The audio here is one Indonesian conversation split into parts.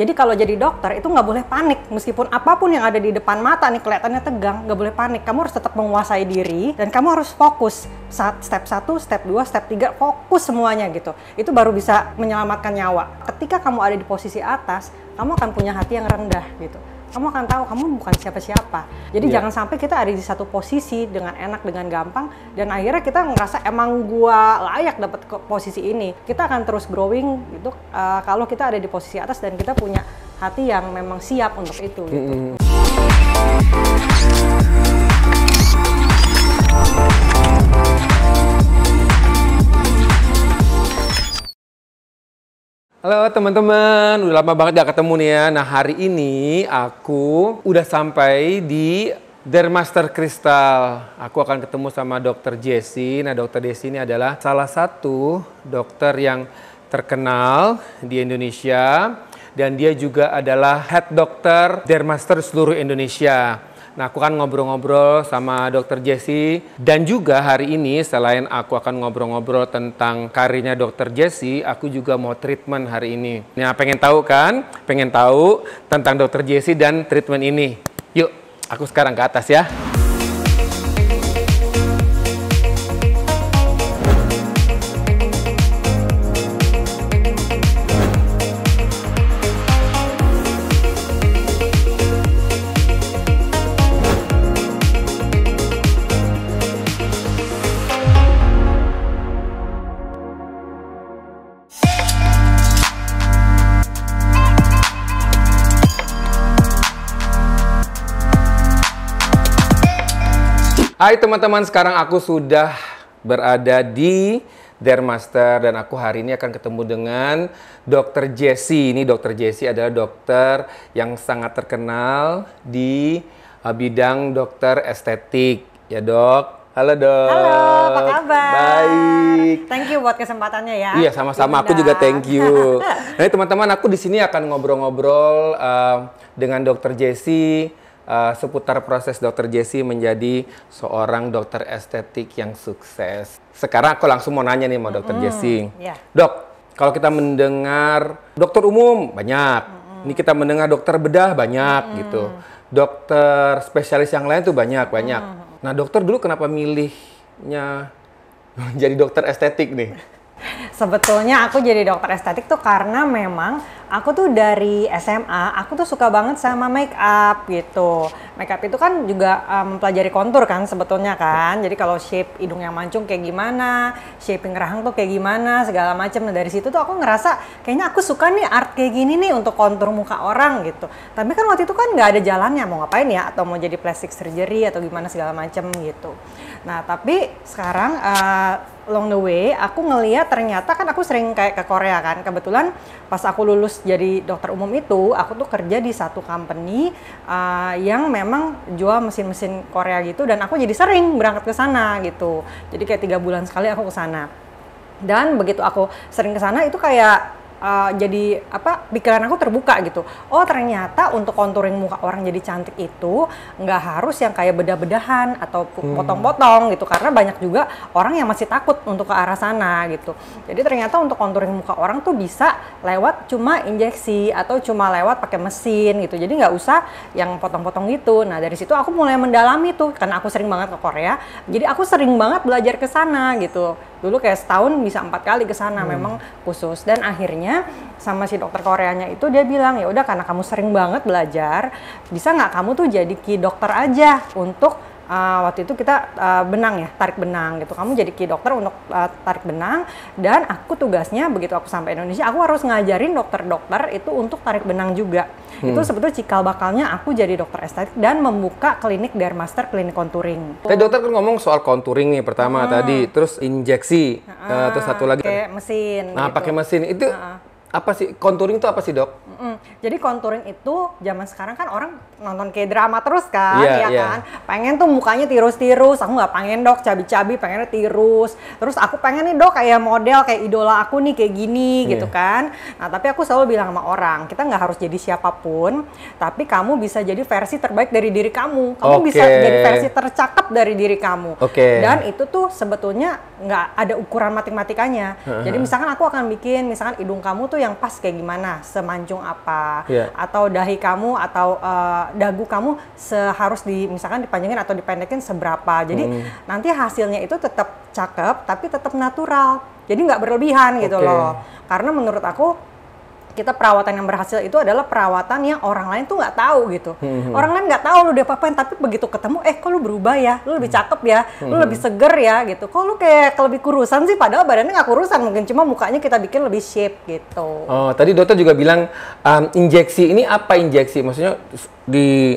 Jadi kalau jadi dokter itu nggak boleh panik meskipun apa pun yang ada di depan mata nih kelihatannya tegang, nggak boleh panik. Kamu harus tetap menguasai diri dan kamu harus fokus. Saat step 1, step 2, step 3 fokus semuanya gitu. Itu baru bisa menyelamatkan nyawa. Ketika kamu ada di posisi atas, kamu akan punya hati yang rendah gitu kamu akan tahu kamu bukan siapa-siapa. Jadi yeah. jangan sampai kita ada di satu posisi dengan enak dengan gampang dan akhirnya kita ngerasa emang gua layak dapat posisi ini. Kita akan terus growing gitu uh, kalau kita ada di posisi atas dan kita punya hati yang memang siap untuk itu. Gitu. Mm -hmm. Halo teman-teman, udah lama banget gak ketemu nih ya. Nah hari ini aku udah sampai di Dermaster Crystal. Aku akan ketemu sama Dokter Jessie. Nah Dokter Jessie ini adalah salah satu dokter yang terkenal di Indonesia dan dia juga adalah head dokter Dermaster seluruh Indonesia. Nah, aku akan ngobrol-ngobrol sama Dokter Jessie dan juga hari ini selain aku akan ngobrol-ngobrol tentang karirnya Dokter Jessie, aku juga mau treatment hari ini. Nah, pengen tahu kan? Pengen tahu tentang Dokter Jessie dan treatment ini. Yuk, aku sekarang ke atas ya. Hai teman-teman, sekarang aku sudah berada di Dermaster dan aku hari ini akan ketemu dengan Dr. Jessie. Ini Dr. Jessie adalah dokter yang sangat terkenal di uh, bidang dokter estetik. Ya dok, halo dok. Halo, apa kabar? Baik. Thank you buat kesempatannya ya. Iya, sama-sama. Aku juga thank you. Nah teman-teman, aku di sini akan ngobrol-ngobrol uh, dengan Dr. Jessie uh, seputar proses Dokter Jessie menjadi seorang dokter estetik yang sukses. Sekarang aku langsung mau nanya nih sama Dokter mm, Jessie, yeah. dok, kalau kita mendengar dokter umum banyak, mm, ini kita mendengar dokter bedah banyak mm, gitu, dokter spesialis yang lain tuh banyak banyak. Mm. Nah dokter dulu kenapa milihnya jadi dokter estetik nih? Sebetulnya aku jadi dokter estetik tuh karena memang aku tuh dari SMA, aku tuh suka banget sama make up gitu. Make up itu kan juga mempelajari um, kontur kan sebetulnya kan. Jadi kalau shape hidung yang mancung kayak gimana, shaping rahang tuh kayak gimana, segala macam. Nah dari situ tuh aku ngerasa kayaknya aku suka nih art kayak gini nih untuk kontur muka orang gitu. Tapi kan waktu itu kan nggak ada jalannya mau ngapain ya atau mau jadi plastic surgery atau gimana segala macam gitu. Nah tapi sekarang uh, along the way aku ngeliat ternyata kan aku sering kayak ke Korea kan. Kebetulan pas aku lulus jadi dokter umum itu aku tuh kerja di satu company uh, yang memang jual mesin-mesin Korea gitu dan aku jadi sering berangkat ke sana gitu jadi kayak tiga bulan sekali aku ke sana dan begitu aku sering ke sana itu kayak uh, jadi apa pikiran aku terbuka gitu. Oh ternyata untuk contouring muka orang jadi cantik itu nggak harus yang kayak bedah-bedahan atau hmm. potong-potong gitu karena banyak juga orang yang masih takut untuk ke arah sana gitu. Jadi ternyata untuk contouring muka orang tuh bisa lewat cuma injeksi atau cuma lewat pakai mesin gitu. Jadi nggak usah yang potong-potong gitu. Nah dari situ aku mulai mendalami tuh karena aku sering banget ke Korea. Jadi aku sering banget belajar ke sana gitu dulu kayak setahun bisa empat kali ke sana hmm. memang khusus dan akhirnya sama si dokter Koreanya itu dia bilang ya udah karena kamu sering banget belajar bisa nggak kamu tuh jadi ki dokter aja untuk uh, waktu itu kita uh, benang ya tarik benang gitu kamu jadi ki dokter untuk uh, tarik benang dan aku tugasnya begitu aku sampai Indonesia aku harus ngajarin dokter-dokter itu untuk tarik benang juga hmm. itu sebetulnya cikal bakalnya aku jadi dokter estetik dan membuka klinik Dermaster klinik contouring. Tadi dokter kan ngomong soal contouring nih pertama hmm. tadi terus injeksi uh, uh, terus satu lagi pakai mesin. Nah gitu. pakai mesin itu uh apa sih contouring itu apa sih dok? Mm-mm. Jadi contouring itu zaman sekarang kan orang nonton kayak drama terus kan, yeah, ya yeah. kan? Pengen tuh mukanya tirus-tirus, aku nggak pengen dok cabi-cabi, pengennya tirus. Terus aku pengen nih dok kayak model kayak idola aku nih kayak gini yeah. gitu kan. Nah tapi aku selalu bilang sama orang, kita nggak harus jadi siapa pun, tapi kamu bisa jadi versi terbaik dari diri kamu. Kamu okay. bisa jadi versi tercakap dari diri kamu. Okay. Dan itu tuh sebetulnya nggak ada ukuran matematikanya. Uh -huh. Jadi misalkan aku akan bikin, misalkan hidung kamu tuh yang pas kayak gimana, semancung apa Iya. atau dahi kamu atau eh, dagu kamu seharus di misalkan dipanjangin atau dipendekin seberapa jadi Hmm. nanti hasilnya itu tetap cakep tapi tetap natural jadi nggak berlebihan gitu Oke. loh karena menurut aku kita perawatan yang berhasil itu adalah perawatan yang orang lain tuh nggak tahu gitu. Hmm, Orang lain nggak tahu lu udah apa-apain, tapi begitu ketemu, eh kok lu berubah ya, lu Hmm. lebih cakep ya, lu lebih seger ya gitu. Kok lu kayak lebih kurusan sih, padahal badannya nggak kurusan, mungkin cuma mukanya kita bikin lebih shape gitu. Oh, tadi dokter juga bilang um, injeksi ini apa injeksi? Maksudnya di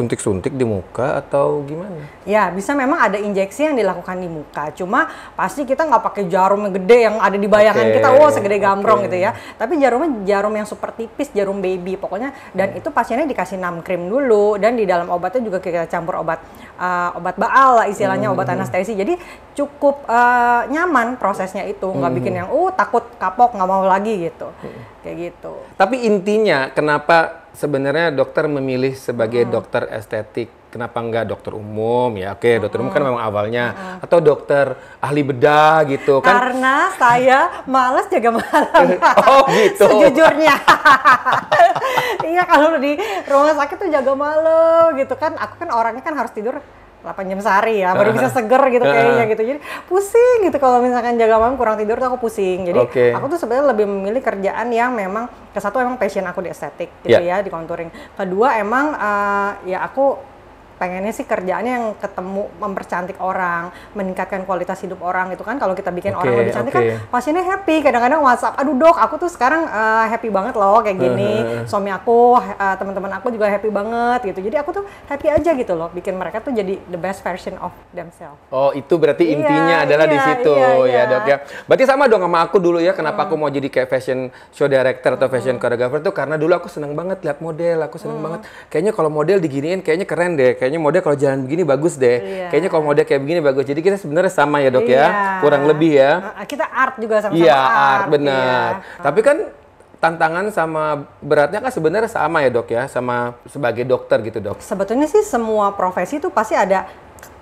suntik-suntik di muka atau gimana? Ya bisa memang ada injeksi yang dilakukan di muka, cuma pasti kita nggak pakai jarum yang gede yang ada di bayangan Oke, kita, wow segede gambrong oke. gitu ya. Tapi jarumnya jarum yang super tipis, jarum baby pokoknya. Dan itu pasiennya dikasih 6 krim dulu, dan di dalam obatnya juga kita campur obat uh, obat baal lah istilahnya obat anestesi. Jadi cukup uh, nyaman prosesnya itu, nggak bikin yang uh takut kapok nggak mau lagi gitu, kayak gitu. Tapi intinya kenapa sebenarnya dokter memilih sebagai Hmm. dokter estetik? Kenapa enggak dokter umum ya? Oke, dokter umum kan memang awalnya atau dokter ahli bedah gitu kan? Karena saya males jaga malam. Oh, gitu. Sejujurnya. iya kalau di rumah sakit tuh jaga malam gitu kan. Aku kan orangnya kan harus tidur 8 jam sehari ya, baru bisa seger gitu kayaknya gitu. Jadi pusing gitu kalau misalkan jaga malam kurang tidur tuh aku pusing. Jadi Oke. aku tuh sebenarnya lebih memilih kerjaan yang memang ke satu emang passion aku di estetik gitu Ya. ya, di contouring. Kedua emang eh, ya aku pengennya sih kerjaannya yang ketemu mempercantik orang, meningkatkan kualitas hidup orang itu kan kalau kita bikin Oke, orang lebih cantik oke. kan pasiennya happy. Kadang-kadang WhatsApp, aduh dok, aku tuh sekarang eh, happy banget loh kayak gini. Suami aku, eh, teman-teman aku juga happy banget gitu. Jadi aku tuh happy aja gitu loh, bikin mereka tuh jadi the best version of themselves. Oh, itu berarti Iya, intinya adalah di iya, situ iya, ya, iya. Dok ya. Berarti sama dong sama aku dulu ya, kenapa aku mau jadi kayak fashion show director atau fashion choreographer tuh karena dulu aku seneng banget lihat model, aku seneng banget. Kayaknya kalau model diginiin kayaknya keren deh. Kayaknya model kalau jalan begini bagus deh. Iya. Kayaknya kalau model kayak begini bagus. Jadi kita sebenarnya sama ya, Dok ya. Iya. Kurang lebih ya. Kita art juga sama-sama Iya, art benar. iya. Tapi kan tantangan sama beratnya kan sebenarnya sama ya, Dok ya, sama sebagai dokter gitu, Dok. Sebetulnya sih semua profesi itu pasti ada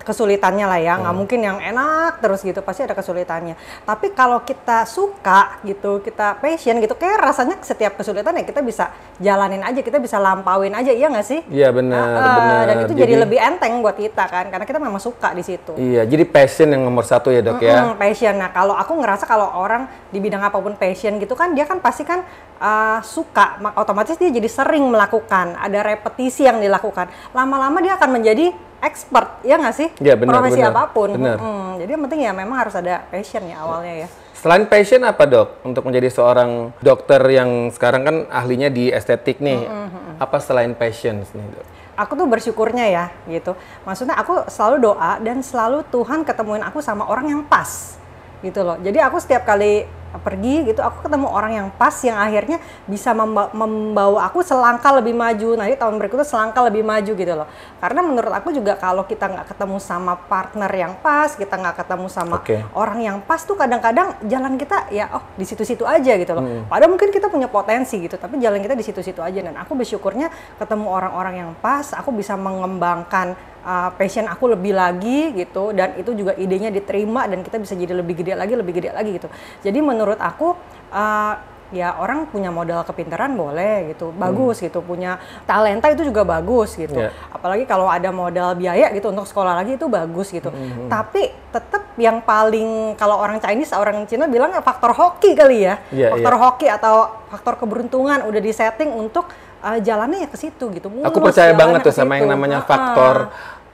kesulitannya lah ya, Hmm. nggak mungkin yang enak terus gitu, pasti ada kesulitannya. Tapi kalau kita suka gitu, kita passion gitu, kayak rasanya setiap kesulitan ya kita bisa jalanin aja, kita bisa lampauin aja, iya nggak sih? Iya, benar, Ah, ah, benar. Dan itu jadi, lebih enteng buat kita kan, karena kita memang suka di situ. Iya, jadi passion yang nomor satu ya, Dok ya. Mm, passion. Nah, kalau aku ngerasa kalau orang di bidang apa pun passion gitu kan, dia kan pasti kan uh, suka, otomatis dia jadi sering melakukan, ada repetisi yang dilakukan. Lama-lama dia akan menjadi expert, ya nggak sih? Iya, benar, Profesi benar, apa pun. benar. Mm, jadi yang penting ya memang harus ada passion ya awalnya ya. Selain passion apa dok untuk menjadi seorang dokter yang sekarang kan ahlinya di estetik nih? Apa selain passion nih dok? Aku tuh bersyukurnya ya gitu. Maksudnya aku selalu doa dan selalu Tuhan ketemuin aku sama orang yang pas gitu loh. Jadi aku setiap kali pergi gitu aku ketemu orang yang pas yang akhirnya bisa memba- membawa aku selangkah lebih maju. Nanti tahun berikutnya selangkah lebih maju gitu loh. Karena menurut aku juga kalau kita nggak ketemu sama partner yang pas kita nggak ketemu sama Oke. orang yang pas tuh kadang-kadang jalan kita ya oh di situ-situ aja gitu loh. Padahal mungkin kita punya potensi gitu tapi jalan kita di situ-situ aja. Dan aku bersyukurnya ketemu orang-orang yang pas aku bisa mengembangkan uh, passion aku lebih lagi gitu dan itu juga idenya diterima dan kita bisa jadi lebih gede lagi lebih gede lagi gitu. Jadi menurut aku uh, ya orang punya modal kepintaran boleh gitu bagus gitu punya talenta itu juga bagus gitu. Iya. apalagi kalau ada modal biaya gitu untuk sekolah lagi itu bagus gitu. Tapi tetap yang paling kalau orang Chinese orang Cina bilang faktor hoki kali ya. Iya, faktor iya. hoki atau faktor keberuntungan udah disetting untuk uh, jalannya ya ke situ gitu Aku mulus percaya jalannya banget tuh sama yang namanya Ah, faktor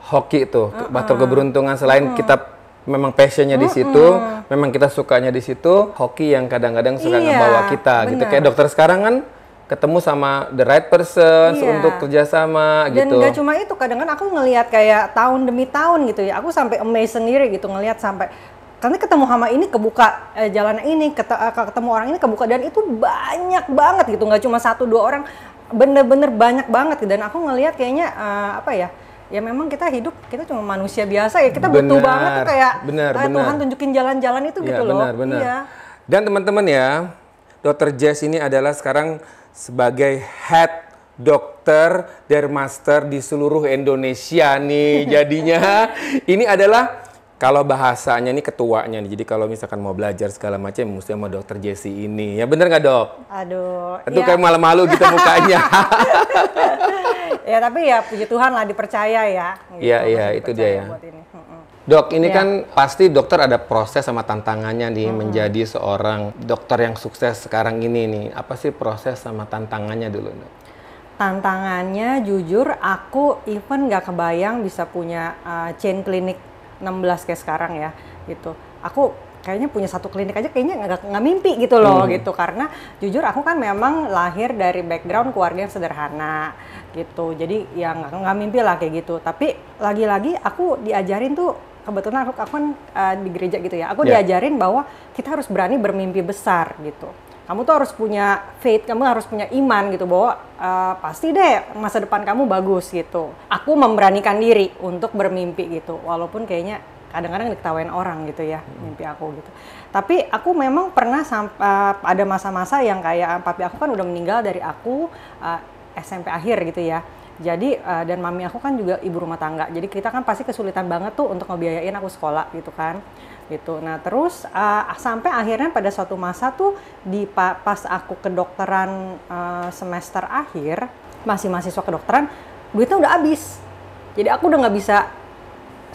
hoki itu, faktor keberuntungan selain kita memang passionnya di situ, memang kita sukanya di situ, hoki yang kadang-kadang suka Iya, ngebawa kita gitu. benar. Kayak dokter sekarang kan ketemu sama the right person Iya. untuk kerjasama Dan gitu. nggak cuma itu, kadang kan aku ngelihat kayak tahun demi tahun gitu ya. Aku sampai amazed sendiri gitu ngelihat sampai karena ketemu sama ini kebuka eh, jalan ini, eh, ketemu orang ini kebuka dan itu banyak banget gitu, nggak cuma satu dua orang, bener-bener banyak banget. Dan aku ngelihat kayaknya eh, apa ya? Ya memang kita hidup, kita cuma manusia biasa ya. Kita butuh Benar, banget tuh kayak benar, eh, benar. Tuhan tunjukin jalan-jalan itu Iya, gitu loh. benar, benar. Iya. Dan teman-teman ya, Dr. Jess ini adalah sekarang sebagai head dokter dermaster di seluruh Indonesia nih. Jadinya ini adalah kalau bahasanya ini ketuanya nih, jadi kalau misalkan mau belajar segala macam, mesti sama dokter Jesse ini. Ya bener nggak dok? Aduh. Itu ya. kayak malu-malu gitu mukanya. ya tapi ya puji Tuhan lah dipercaya ya. Iya, iya, masih itu dia ya. ini. Dok, ini Iya. kan pasti dokter ada proses sama tantangannya nih menjadi seorang dokter yang sukses sekarang ini nih. Apa sih proses sama tantangannya dulu? Dok? Tantangannya jujur aku even nggak kebayang bisa punya uh, chain klinik 16 kayak sekarang ya gitu. Aku kayaknya punya satu klinik aja kayaknya nggak nggak mimpi gitu loh gitu karena jujur aku kan memang lahir dari background keluarga yang sederhana gitu. Jadi ya nggak nggak mimpi lah kayak gitu. Tapi lagi-lagi aku diajarin tuh kebetulan aku, aku kan uh, di gereja gitu ya. Aku Ya. diajarin bahwa kita harus berani bermimpi besar gitu. Kamu tuh harus punya faith, kamu harus punya iman gitu bahwa uh, pasti deh masa depan kamu bagus gitu. Aku memberanikan diri untuk bermimpi gitu, walaupun kayaknya kadang-kadang diketawain orang gitu ya mimpi aku gitu. Tapi aku memang pernah sampai ada masa-masa yang kayak papi aku kan udah meninggal dari aku uh, SMP akhir gitu ya. Jadi uh, dan mami aku kan juga ibu rumah tangga. Jadi kita kan pasti kesulitan banget tuh untuk ngebiayain aku sekolah gitu kan. Gitu. Nah, terus uh, sampai akhirnya pada suatu masa tuh di pa- pas aku kedokteran uh, semester akhir, masih mahasiswa kedokteran, duitnya udah habis. Jadi aku udah nggak bisa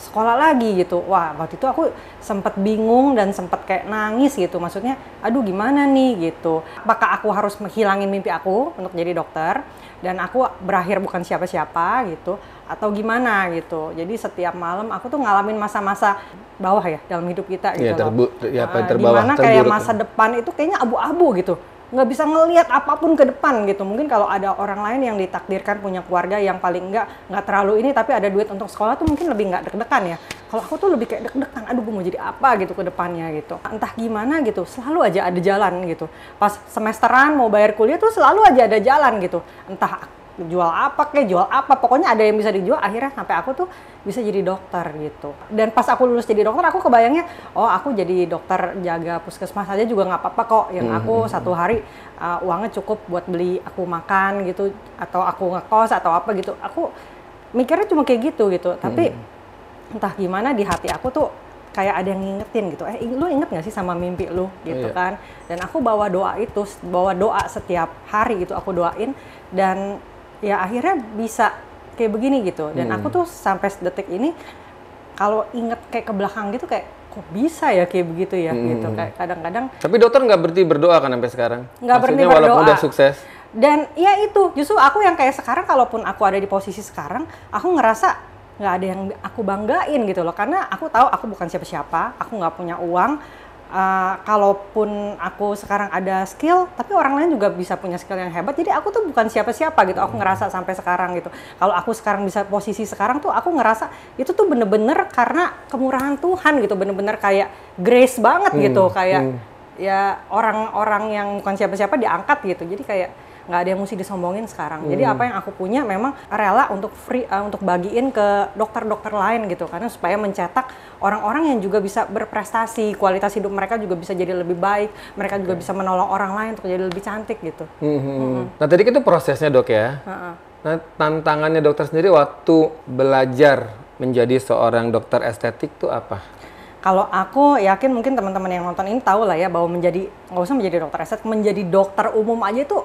sekolah lagi gitu. Wah, waktu itu aku sempat bingung dan sempat kayak nangis gitu. Maksudnya, aduh gimana nih gitu. Apakah aku harus menghilangin mimpi aku untuk jadi dokter dan aku berakhir bukan siapa-siapa gitu atau gimana gitu. Jadi setiap malam aku tuh ngalamin masa-masa bawah ya dalam hidup kita gitu loh. terbu- ya, apa, terbawah, di mana kayak masa depan itu kayaknya abu-abu gitu nggak bisa ngelihat apa pun ke depan gitu. Mungkin kalau ada orang lain yang ditakdirkan punya keluarga yang paling enggak nggak terlalu ini tapi ada duit untuk sekolah tuh mungkin lebih nggak deg-degan ya. Kalau aku tuh lebih kayak deg-degan aduh gue mau jadi apa gitu ke depannya gitu. Entah gimana gitu selalu aja ada jalan gitu. Pas semesteran mau bayar kuliah tuh selalu aja ada jalan gitu. Entah jual apa kayak jual apa pokoknya ada yang bisa dijual. Akhirnya sampai aku tuh bisa jadi dokter gitu. Dan pas aku lulus jadi dokter aku kebayangnya oh aku jadi dokter jaga puskesmas aja juga nggak apa-apa kok. Yang aku satu hari uh, uangnya cukup buat beli aku makan gitu atau aku ngekos atau apa gitu. Aku mikirnya cuma kayak gitu gitu. Tapi entah gimana di hati aku tuh kayak ada yang ngingetin gitu. Eh lu inget gak sih sama mimpi lu gitu Iya. kan? Dan aku bawa doa itu bawa doa setiap hari gitu aku doain. Dan ya akhirnya bisa kayak begini gitu dan aku tuh sampai detik ini kalau inget kayak ke belakang gitu kayak kok bisa ya kayak begitu ya gitu kayak kadang-kadang Tapi dokter nggak berhenti berdoa kan sampai sekarang? Nggak berhenti Maksudnya walaupun berdoa. udah sukses. dan ya itu justru aku yang kayak sekarang kalaupun aku ada di posisi sekarang aku ngerasa nggak ada yang aku banggain gitu loh karena aku tahu aku bukan siapa-siapa aku nggak punya uang Uh, kalaupun aku sekarang ada skill tapi orang lain juga bisa punya skill yang hebat. Jadi aku tuh bukan siapa-siapa gitu. Aku ngerasa sampai sekarang gitu. Kalau aku sekarang bisa posisi sekarang tuh aku ngerasa itu tuh bener-bener karena kemurahan Tuhan gitu. Bener-bener kayak grace banget gitu. Kayak ya orang-orang yang bukan siapa-siapa diangkat gitu. Jadi kayak nggak ada yang mesti disombongin sekarang jadi apa yang aku punya memang rela untuk free uh, untuk bagiin ke dokter-dokter lain gitu karena supaya mencetak orang-orang yang juga bisa berprestasi kualitas hidup mereka juga bisa jadi lebih baik mereka juga bisa menolong orang lain untuk jadi lebih cantik gitu Mhm. Nah tadi itu prosesnya dok ya. Heeh. Nah tantangannya dokter sendiri waktu belajar menjadi seorang dokter estetik tuh apa? Kalau aku yakin mungkin teman-teman yang nonton ini tahu lah ya bahwa menjadi nggak usah menjadi dokter estetik, menjadi dokter umum aja itu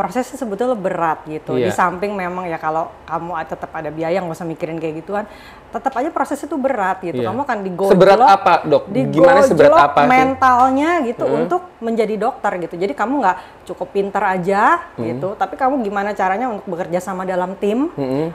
prosesnya sebetulnya berat gitu. Iya. Di samping memang ya kalau kamu tetap ada biaya nggak usah mikirin kayak gituan, tetap aja prosesnya itu berat gitu. Iya. Kamu kan di Seberat apa, Dok? Gimana seberat apa sih? mentalnya gitu untuk menjadi dokter gitu. Jadi kamu nggak cukup pinter aja gitu, tapi kamu gimana caranya untuk bekerja sama dalam tim.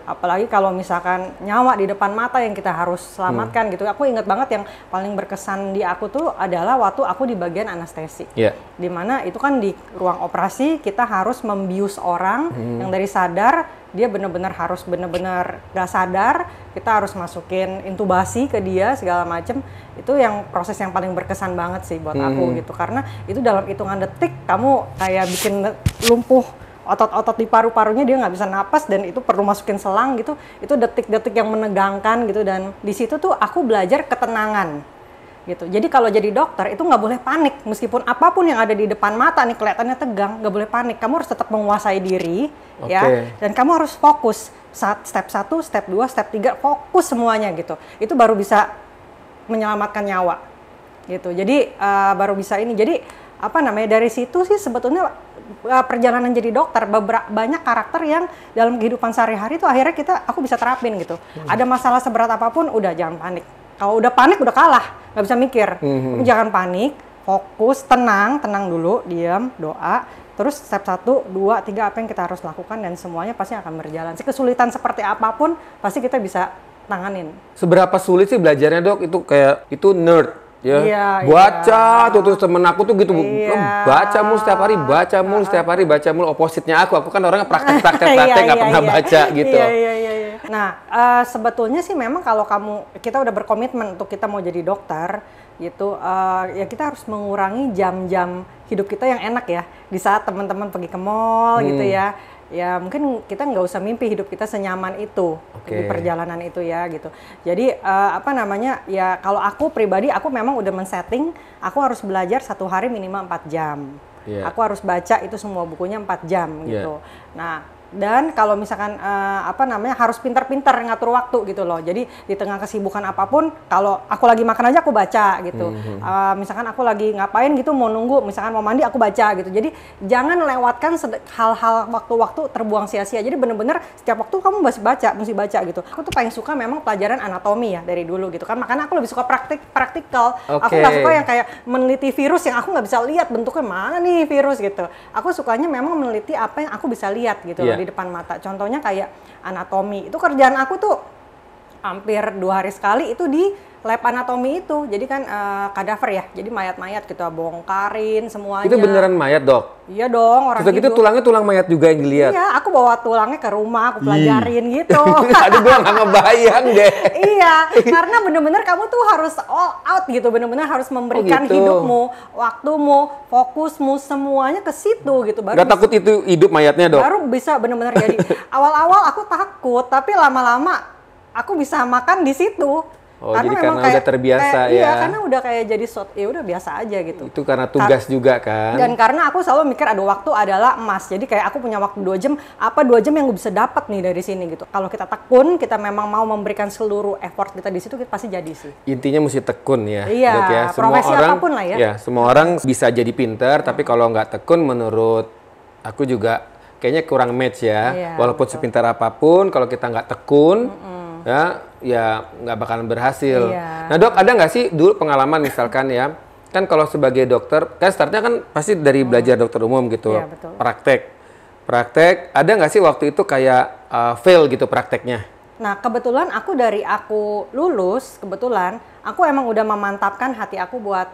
Apalagi kalau misalkan nyawa di depan mata yang kita harus selamatkan gitu. Aku inget banget yang paling berkesan di aku tuh adalah waktu aku di bagian anestesi Iya. di mana itu kan di ruang operasi kita harus membius orang yang dari sadar dia benar-benar harus benar-benar gak sadar kita harus masukin intubasi ke dia segala macem. Itu yang proses yang paling berkesan banget sih buat aku gitu. Karena itu dalam hitungan detik kamu kayak bikin lumpuh otot-otot di paru-parunya dia nggak bisa napas dan itu perlu masukin selang gitu. Itu detik-detik yang menegangkan gitu. Dan di situ tuh aku belajar ketenangan gitu. Jadi kalau jadi dokter itu nggak boleh panik meskipun apa pun yang ada di depan mata nih kelihatannya tegang, nggak boleh panik. Kamu harus tetap menguasai diri ya Oke. dan kamu harus fokus. Saat step 1, step 2, step 3 fokus semuanya gitu. Itu baru bisa menyelamatkan nyawa gitu. Jadi uh, baru bisa ini. Jadi apa namanya dari situ sih sebetulnya uh, perjalanan jadi dokter beberapa banyak karakter yang dalam kehidupan sehari-hari itu akhirnya kita aku bisa terapin gitu. Hmm. Ada masalah seberat apa pun udah jangan panik. Kalau udah panik udah kalah, nggak bisa mikir. Hmm. Jangan panik, fokus, tenang, tenang dulu, diam, doa. Terus step satu, dua, tiga apa yang kita harus lakukan dan semuanya pasti akan berjalan. Kesulitan seperti apa pun pasti kita bisa tanganin. Seberapa sulit sih belajarnya dok? Itu kayak itu nerd ya iya, baca iya. tuh terus temen aku tuh gitu iya. baca mulu setiap hari baca mulu setiap hari baca mulu opositnya aku aku kan orangnya praktek praktek praktek iya, nggak iya, pernah iya. baca gitu iya, iya, iya, iya. nah uh, sebetulnya sih memang kalau kamu kita udah berkomitmen untuk kita mau jadi dokter gitu uh, ya kita harus mengurangi jam-jam hidup kita yang enak ya di saat teman-teman pergi ke mall gitu hmm. gitu ya ya mungkin kita nggak usah mimpi hidup kita senyaman itu okay. di perjalanan itu ya gitu. Jadi uh, apa namanya ya kalau aku pribadi aku memang udah men-setting aku harus belajar satu hari minimal 4 jam. Yeah. Aku harus baca itu semua bukunya 4 jam iya. gitu. Nah dan kalau misalkan uh, apa namanya harus pintar-pintar ngatur waktu gitu loh. Jadi di tengah kesibukan apa pun kalau aku lagi makan aja aku baca gitu. Mm-hmm. uh, misalkan aku lagi ngapain gitu mau nunggu misalkan mau mandi aku baca gitu. Jadi jangan lewatkan hal-hal waktu-waktu terbuang sia-sia. Jadi bener-bener setiap waktu kamu masih baca mesti baca gitu. Aku tuh paling suka memang pelajaran anatomi ya dari dulu gitu kan. Makanya aku lebih suka praktik praktikal. Okay. aku nggak suka yang kayak meneliti virus yang aku nggak bisa lihat bentuknya mana nih virus gitu. Aku sukanya memang meneliti apa yang aku bisa lihat gitu yeah. Loh di depan mata. Contohnya kayak anatomi. Itu kerjaan aku tuh hampir dua hari sekali itu di lab anatomi itu. Jadi kan uh, kadaver ya, jadi mayat-mayat kita gitu, bongkarin semuanya. Itu beneran mayat dok? Iya dong, orang Terus itu tulangnya tulang mayat juga yang dilihat? Iya, aku bawa tulangnya ke rumah, aku pelajarin Ih. gitu. Aduh gue gak ngebayang deh. iya, karena bener-bener kamu tuh harus all out gitu, bener-bener harus memberikan oh, gitu. hidupmu, waktumu, fokusmu, semuanya ke situ gitu. Baru gak takut itu hidup mayatnya dok? Baru bisa bener-bener jadi. Awal-awal aku takut, tapi lama-lama aku bisa makan di situ. Oh, karena jadi karena kayak, udah terbiasa kayak, ya. Iya, karena udah kayak jadi shot, ya udah biasa aja gitu. Itu karena tugas Kar juga kan. Dan karena aku selalu mikir ada waktu adalah emas. Jadi kayak aku punya waktu dua jam, apa dua jam yang gue bisa dapat nih dari sini gitu. Kalau kita tekun, kita memang mau memberikan seluruh effort kita di situ, kita pasti jadi sih. Intinya mesti tekun ya. Iya, ya. Semua profesi orang, apa pun lah ya. Ya, semua orang bisa jadi pinter, hmm. tapi kalau nggak tekun menurut aku juga kayaknya kurang match ya. Iya, Walaupun betul. sepintar apa pun, kalau kita nggak tekun, mm -mm ya ya nggak bakalan berhasil. Iya. Nah dok ada nggak sih dulu pengalaman misalkan ya kan kalau sebagai dokter kan startnya kan pasti dari hmm. belajar dokter umum gitu iya, betul. praktek praktek ada nggak sih waktu itu kayak uh, fail gitu prakteknya? Nah kebetulan aku dari aku lulus kebetulan aku emang udah memantapkan hati aku buat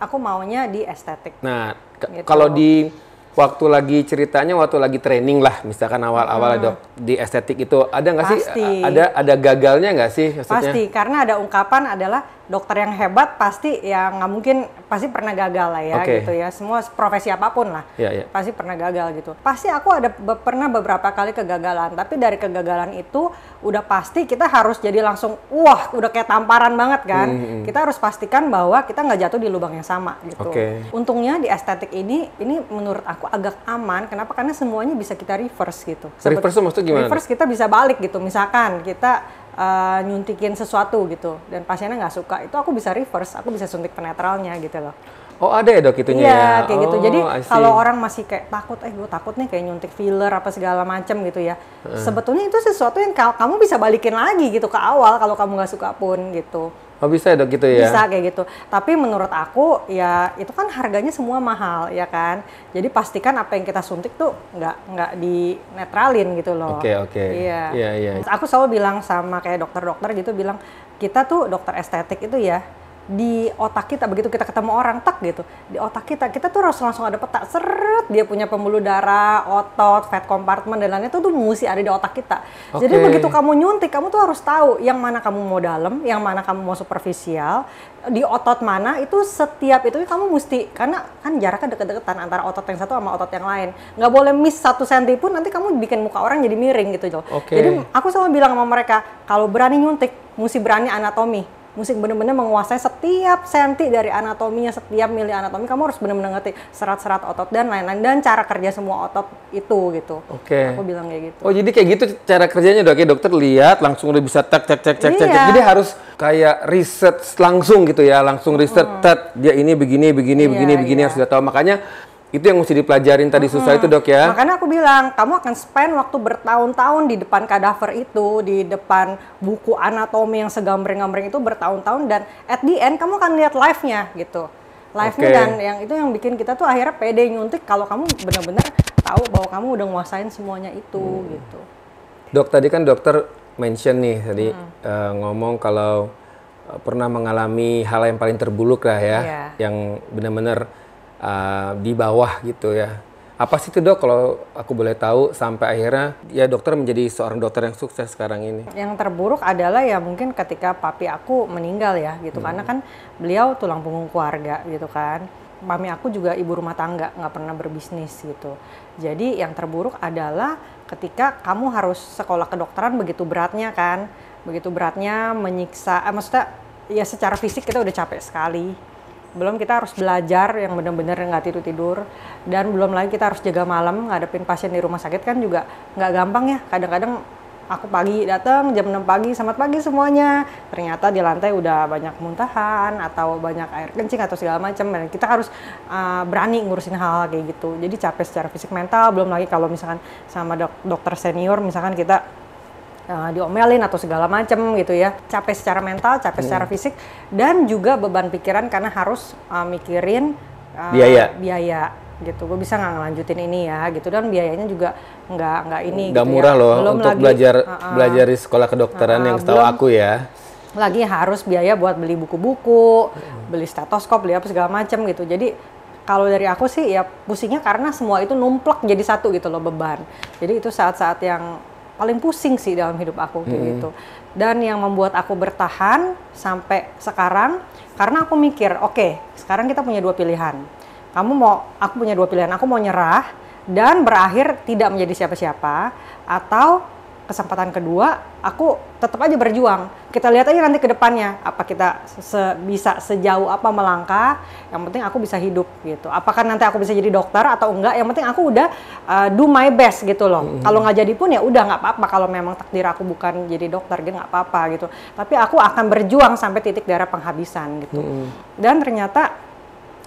aku maunya di estetik. Nah gitu. kalau di waktu lagi ceritanya waktu lagi training lah misalkan awal-awal hmm. dok di estetik itu ada nggak sih ada ada gagalnya nggak sih maksudnya? Pasti karena ada ungkapan adalah dokter yang hebat pasti ya nggak mungkin pasti pernah gagal lah ya okay. gitu ya. Semua profesi apa pun lah yeah, yeah. pasti pernah gagal gitu. Pasti aku ada be pernah beberapa kali kegagalan tapi dari kegagalan itu udah pasti kita harus jadi langsung wah udah kayak tamparan banget kan. Mm -hmm. kita harus pastikan bahwa kita nggak jatuh di lubang yang sama gitu. Okay. untungnya di estetik ini ini menurut aku agak aman. Kenapa? Karena semuanya bisa kita reverse gitu. Sebet reverse maksudnya gimana? Reverse kita bisa balik gitu. Misalkan kita uh, nyuntikin sesuatu gitu dan pasiennya nggak suka itu aku bisa reverse aku bisa suntik penetralnya gitu loh Oh ada ya dok itunya iya, ya? kayak gitu. Jadi oh, kalau orang masih kayak takut, eh gue takut nih kayak nyuntik filler apa segala macem gitu ya. Uh. Sebetulnya itu sesuatu yang kamu bisa balikin lagi gitu ke awal kalau kamu nggak suka pun gitu. Oh bisa ya dok gitu ya? Bisa kayak gitu. Tapi menurut aku ya itu kan harganya semua mahal ya kan. Jadi pastikan apa yang kita suntik tuh nggak nggak dinetralin gitu loh. Oke okay, oke. Okay. Iya. Iya iya. Aku selalu bilang sama kayak dokter-dokter gitu bilang kita tuh dokter estetik itu ya di otak kita begitu kita ketemu orang tak gitu. Di otak kita kita tuh harus langsung ada peta seret dia punya pembuluh darah otot fat compartment dan lainnya itu tuh mesti ada di otak kita. Okay. jadi begitu kamu nyuntik kamu tuh harus tahu yang mana kamu mau dalam yang mana kamu mau superficial di otot mana itu setiap itu kamu mesti karena kan jaraknya deket-deketan antara otot yang satu sama otot yang lain. Nggak boleh miss satu senti pun nanti kamu bikin muka orang jadi miring gitu Okay. jadi aku selalu bilang sama mereka kalau berani nyuntik mesti berani anatomi mesti bener-bener menguasai setiap senti dari anatominya, setiap mili anatomi kamu harus bener-bener ngerti serat-serat otot dan lain-lain dan cara kerja semua otot itu gitu. Oke. Aku bilang kayak gitu. Oh jadi kayak gitu cara kerjanya dok ya dokter lihat langsung udah bisa tek tek tek tek. Iya. Jadi harus kayak riset langsung gitu ya langsung riset tet dia ini begini begini Iya, begini begini iya. harus sudah tahu makanya itu yang mesti dipelajarin tadi susah itu dok ya. Makanya aku bilang, kamu akan spend waktu bertahun-tahun di depan kadaver itu, di depan buku anatomi yang segambreng-gambreng itu bertahun-tahun dan at the end kamu akan lihat live-nya gitu. Live-nya Oke. dan yang itu yang bikin kita tuh akhirnya pede nyuntik kalau kamu benar-benar tahu bahwa kamu udah nguasain semuanya itu Hmm. gitu. Dok tadi kan dokter mention nih tadi Hmm. eh, ngomong kalau eh, pernah mengalami hal yang paling terbuluk lah ya, Iya. yang benar-benar eh, di bawah gitu ya. Apa sih itu dok kalau aku boleh tahu sampai akhirnya ya dokter menjadi seorang dokter yang sukses sekarang ini? Yang terburuk adalah ya mungkin ketika papi aku meninggal ya gitu karena kan beliau tulang punggung keluarga gitu kan. Mami aku juga ibu rumah tangga nggak pernah berbisnis gitu. Jadi yang terburuk adalah ketika kamu harus sekolah kedokteran begitu beratnya kan, begitu beratnya menyiksa. Eh, maksudnya ya secara fisik kita udah capek sekali. Belum kita harus belajar yang benar-benar nggak tidur tidur. Dan belum lagi kita harus jaga malam ngadepin pasien di rumah sakit kan juga nggak gampang ya. Kadang-kadang aku pagi datang jam 6 pagi selamat pagi semuanya. Ternyata di lantai udah banyak muntahan atau banyak air kencing atau segala macam. Dan kita harus uh, berani ngurusin hal, hal kayak gitu. Jadi capek secara fisik mental. Belum lagi kalau misalkan sama dok- dokter senior misalkan kita uh, diomelin atau segala macam gitu ya capek secara mental capek secara fisik dan juga beban pikiran karena harus uh, mikirin uh, Biaya. biaya gitu gue bisa nggak ngelanjutin ini ya gitu dan biayanya juga nggak nggak ini Nggak gitu murah ya. loh Belum untuk lagi- belajar Uh-uh. belajar di sekolah kedokteran Uh-uh, yang setahu aku ya. lagi harus biaya buat beli buku-buku, beli stetoskop, beli apa segala macam gitu. Jadi kalau dari aku sih ya pusingnya karena semua itu numplek jadi satu gitu loh beban. Jadi itu saat-saat yang paling pusing sih dalam hidup aku kayak gitu. Dan yang membuat aku bertahan sampai sekarang karena aku mikir, oke, sekarang kita punya dua pilihan. Kamu mau aku punya dua pilihan, aku mau nyerah dan berakhir tidak menjadi siapa-siapa atau kesempatan kedua aku tetap aja berjuang. Kita lihat aja nanti ke depannya apa kita se- bisa sejauh apa melangkah yang penting aku bisa hidup gitu. Apakah nanti aku bisa jadi dokter atau enggak yang penting aku udah uh, do my best gitu loh. Kalau nggak jadi pun ya udah nggak apa-apa. Kalau memang takdir aku bukan jadi dokter gitu nggak apa-apa gitu. Tapi aku akan berjuang sampai titik darah penghabisan gitu. Dan ternyata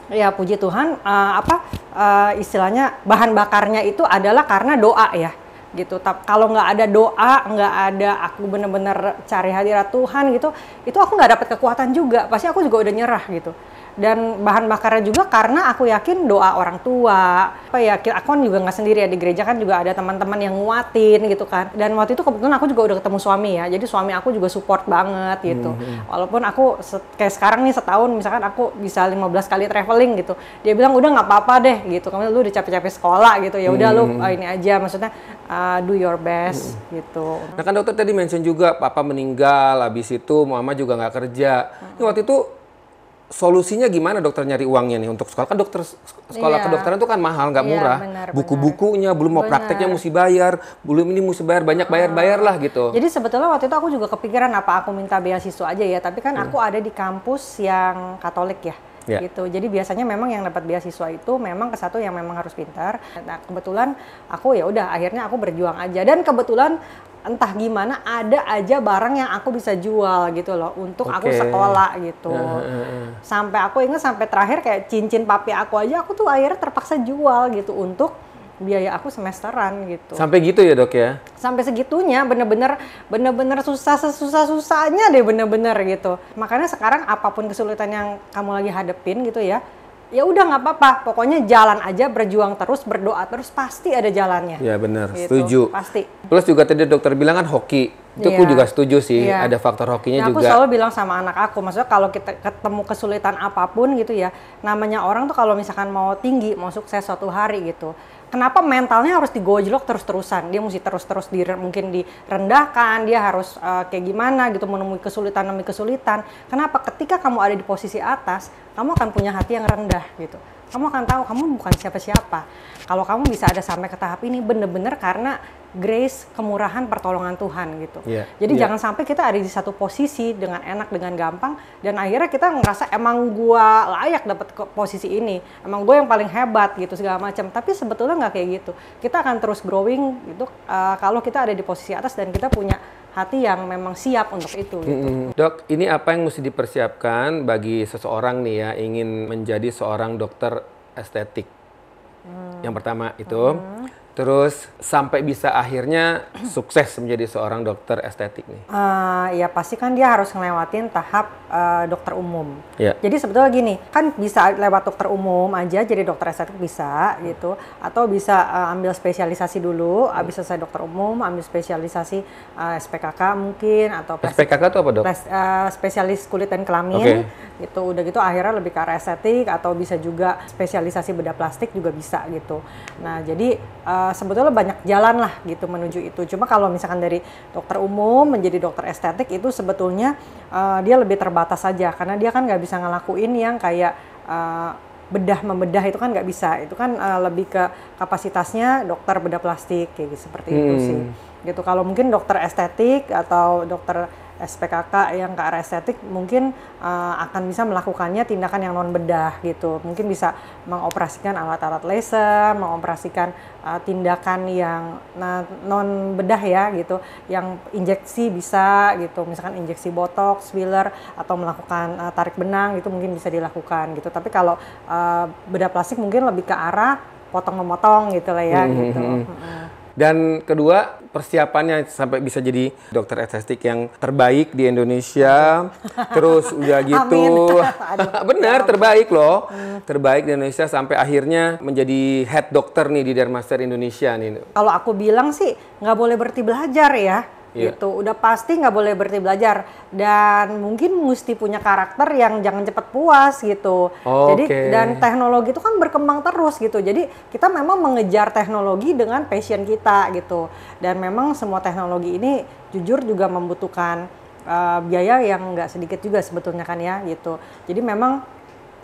ya puji Tuhan eh, apa eh, istilahnya bahan bakarnya itu adalah karena doa ya gitu. Tapi kalau nggak ada doa, nggak ada aku bener-bener cari hadirat Tuhan gitu, itu aku nggak dapat kekuatan juga. Pasti aku juga udah nyerah gitu. Dan bahan bakarnya juga karena aku yakin doa orang tua. Apa ya? Aku kan juga nggak sendiri ya di gereja kan juga ada teman-teman yang nguatin gitu kan. Dan waktu itu kebetulan aku juga udah ketemu suami ya. Jadi suami aku juga support banget gitu. Walaupun aku kayak sekarang nih setahun misalkan aku bisa 15 kali traveling gitu. Dia bilang udah nggak apa-apa deh gitu. Kamu lu udah capek-capek sekolah gitu. Ya udah lu uh, ini aja maksudnya uh, do your best gitu. Nah kan dokter tadi mention juga papa meninggal, habis itu mama juga nggak kerja. Ini waktu itu solusinya gimana dokter nyari uangnya nih untuk sekolah? Kan dokter sekolah Iya. kedokteran itu kan mahal, nggak Iya, murah. benar, Buku-bukunya belum mau prakteknya mesti bayar, belum ini mesti bayar banyak bayar-bayar lah gitu. Jadi sebetulnya waktu itu aku juga kepikiran apa aku minta beasiswa aja ya, tapi kan aku ada di kampus yang Katolik ya. Ya. gitu. Jadi biasanya memang yang dapat beasiswa itu memang ke satu yang memang harus pintar. Nah, kebetulan aku ya udah akhirnya aku berjuang aja dan kebetulan entah gimana ada aja barang yang aku bisa jual gitu loh untuk aku Oke. sekolah gitu. Eh, eh, eh. Sampai aku ingat sampai terakhir kayak cincin papi aku aja aku tuh akhirnya terpaksa jual gitu untuk biaya aku semesteran gitu Sampai gitu ya dok ya? sampai segitunya bener-bener bener-bener susah sesusah susahnya deh bener-bener gitu makanya sekarang apa pun kesulitan yang kamu lagi hadepin gitu ya ya udah nggak apa-apa pokoknya jalan aja berjuang terus berdoa terus pasti ada jalannya Ya benar, Gitu, setuju. pasti Plus juga tadi dokter bilang kan hoki. Itu aku Iya. juga setuju sih, Iya. ada faktor hokinya Nah, aku juga. selalu bilang sama anak aku, maksudnya kalau kita ketemu kesulitan apa pun gitu ya, namanya orang tuh kalau misalkan mau tinggi, mau sukses suatu hari gitu, kenapa mentalnya harus digojlok terus-terusan? Dia mesti terus-terus di, mungkin direndahkan, dia harus eh, kayak gimana gitu, menemui kesulitan demi kesulitan. Kenapa? Ketika kamu ada di posisi atas, kamu akan punya hati yang rendah gitu. Kamu akan tahu kamu bukan siapa-siapa. Kalau kamu bisa ada sampai ke tahap ini bener-bener karena grace, kemurahan, pertolongan Tuhan gitu. Iya, Jadi iya. jangan sampai kita ada di satu posisi dengan enak, dengan gampang, dan akhirnya kita ngerasa emang gua layak dapat ke posisi ini, emang gue yang paling hebat gitu segala macam. Tapi sebetulnya nggak kayak gitu. Kita akan terus growing gitu uh, kalau kita ada di posisi atas dan kita punya hati yang memang siap untuk itu. Gitu. Mm, Dok, ini apa yang mesti dipersiapkan bagi seseorang nih ya ingin menjadi seorang dokter estetik? Yang pertama itu, terus sampai bisa akhirnya sukses menjadi seorang dokter estetik nih. Eh, ya pasti kan dia harus ngelewatin tahap eh, dokter umum. Ya. Jadi sebetulnya gini, kan bisa lewat dokter umum aja jadi dokter estetik bisa gitu, atau bisa eh, ambil spesialisasi dulu, habis selesai dokter umum, ambil spesialisasi eh, SPKK mungkin atau plastik- SPKK itu apa dok? Plas- eh, spesialis kulit dan kelamin Oke. gitu udah gitu akhirnya lebih ke arah estetik atau bisa juga spesialisasi bedah plastik juga bisa gitu nah jadi eh, sebetulnya banyak jalan lah gitu menuju itu. Cuma kalau misalkan dari dokter umum menjadi dokter estetik itu sebetulnya eh, dia lebih terbatas saja karena dia kan nggak bisa ngelakuin yang kayak eh, bedah membedah itu kan nggak bisa. Itu kan eh, lebih ke kapasitasnya dokter bedah plastik kayak gitu, seperti itu Hmm. sih. Gitu. Kalau mungkin dokter estetik atau dokter SPKK yang ke arah estetik mungkin uh, akan bisa melakukannya tindakan yang non bedah gitu. Mungkin bisa mengoperasikan alat-alat laser mengoperasikan uh, tindakan yang nah, non bedah ya gitu yang injeksi bisa gitu. Misalkan injeksi botox filler atau melakukan uh, tarik benang itu mungkin bisa dilakukan gitu. Tapi kalau uh, bedah plastik mungkin lebih ke arah potong memotong gitu lah ya gitu. Dan kedua, persiapannya sampai bisa jadi dokter estetik yang terbaik di Indonesia. Terus udah gitu. Hmm. Benar, terbaik loh. Terbaik di Indonesia sampai akhirnya menjadi head dokter nih di Dermaster Indonesia nih. Kalau aku bilang sih nggak boleh berhenti belajar ya, Iya. gitu. Udah pasti nggak boleh berhenti belajar dan mungkin mesti punya karakter yang jangan cepet puas gitu. Oh, Jadi oke. dan teknologi itu kan berkembang terus gitu. Jadi kita memang mengejar teknologi dengan passion kita gitu. Dan memang semua teknologi ini jujur juga membutuhkan uh, biaya yang nggak sedikit juga sebetulnya kan ya gitu. Jadi memang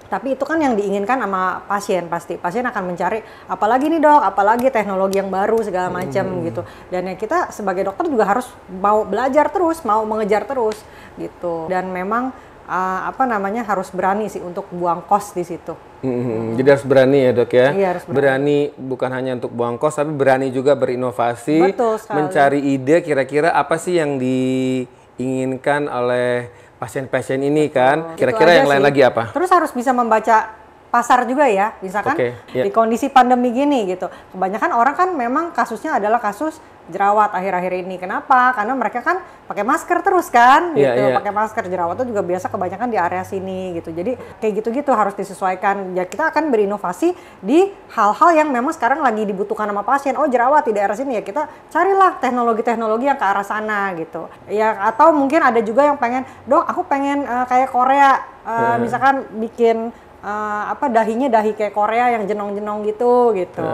tapi itu kan yang diinginkan sama pasien pasti. Pasien akan mencari apalagi nih dok, apalagi teknologi yang baru segala macam gitu. Dan ya kita sebagai dokter juga harus mau belajar terus, mau mengejar terus gitu. Dan memang uh, apa namanya harus berani sih untuk buang kos di situ. Mhm, Jadi harus berani ya dok ya. Iya, harus berani. berani bukan hanya untuk buang kos, tapi berani juga berinovasi, Betul sekali. mencari ide kira-kira apa sih yang diinginkan oleh pasien-pasien ini kan. Kira-kira yang lain sih. lagi apa? Terus harus bisa membaca pasar juga ya, misalkan Oke, iya. di kondisi pandemi gini gitu. Kebanyakan orang kan memang kasusnya adalah kasus jerawat akhir-akhir ini. Kenapa? Karena mereka kan pakai masker terus kan, Iya, gitu. iya. Pakai masker jerawatnya juga biasa kebanyakan di area sini gitu. Jadi kayak gitu-gitu harus disesuaikan. Ya kita akan berinovasi di hal-hal yang memang sekarang lagi dibutuhkan sama pasien. Oh jerawat di daerah sini ya kita carilah teknologi-teknologi yang ke arah sana gitu. Ya atau mungkin ada juga yang pengen, dok aku pengen eh, kayak Korea, eh, misalkan bikin eh, apa dahinya dahi kayak Korea yang jenong-jenong gitu gitu.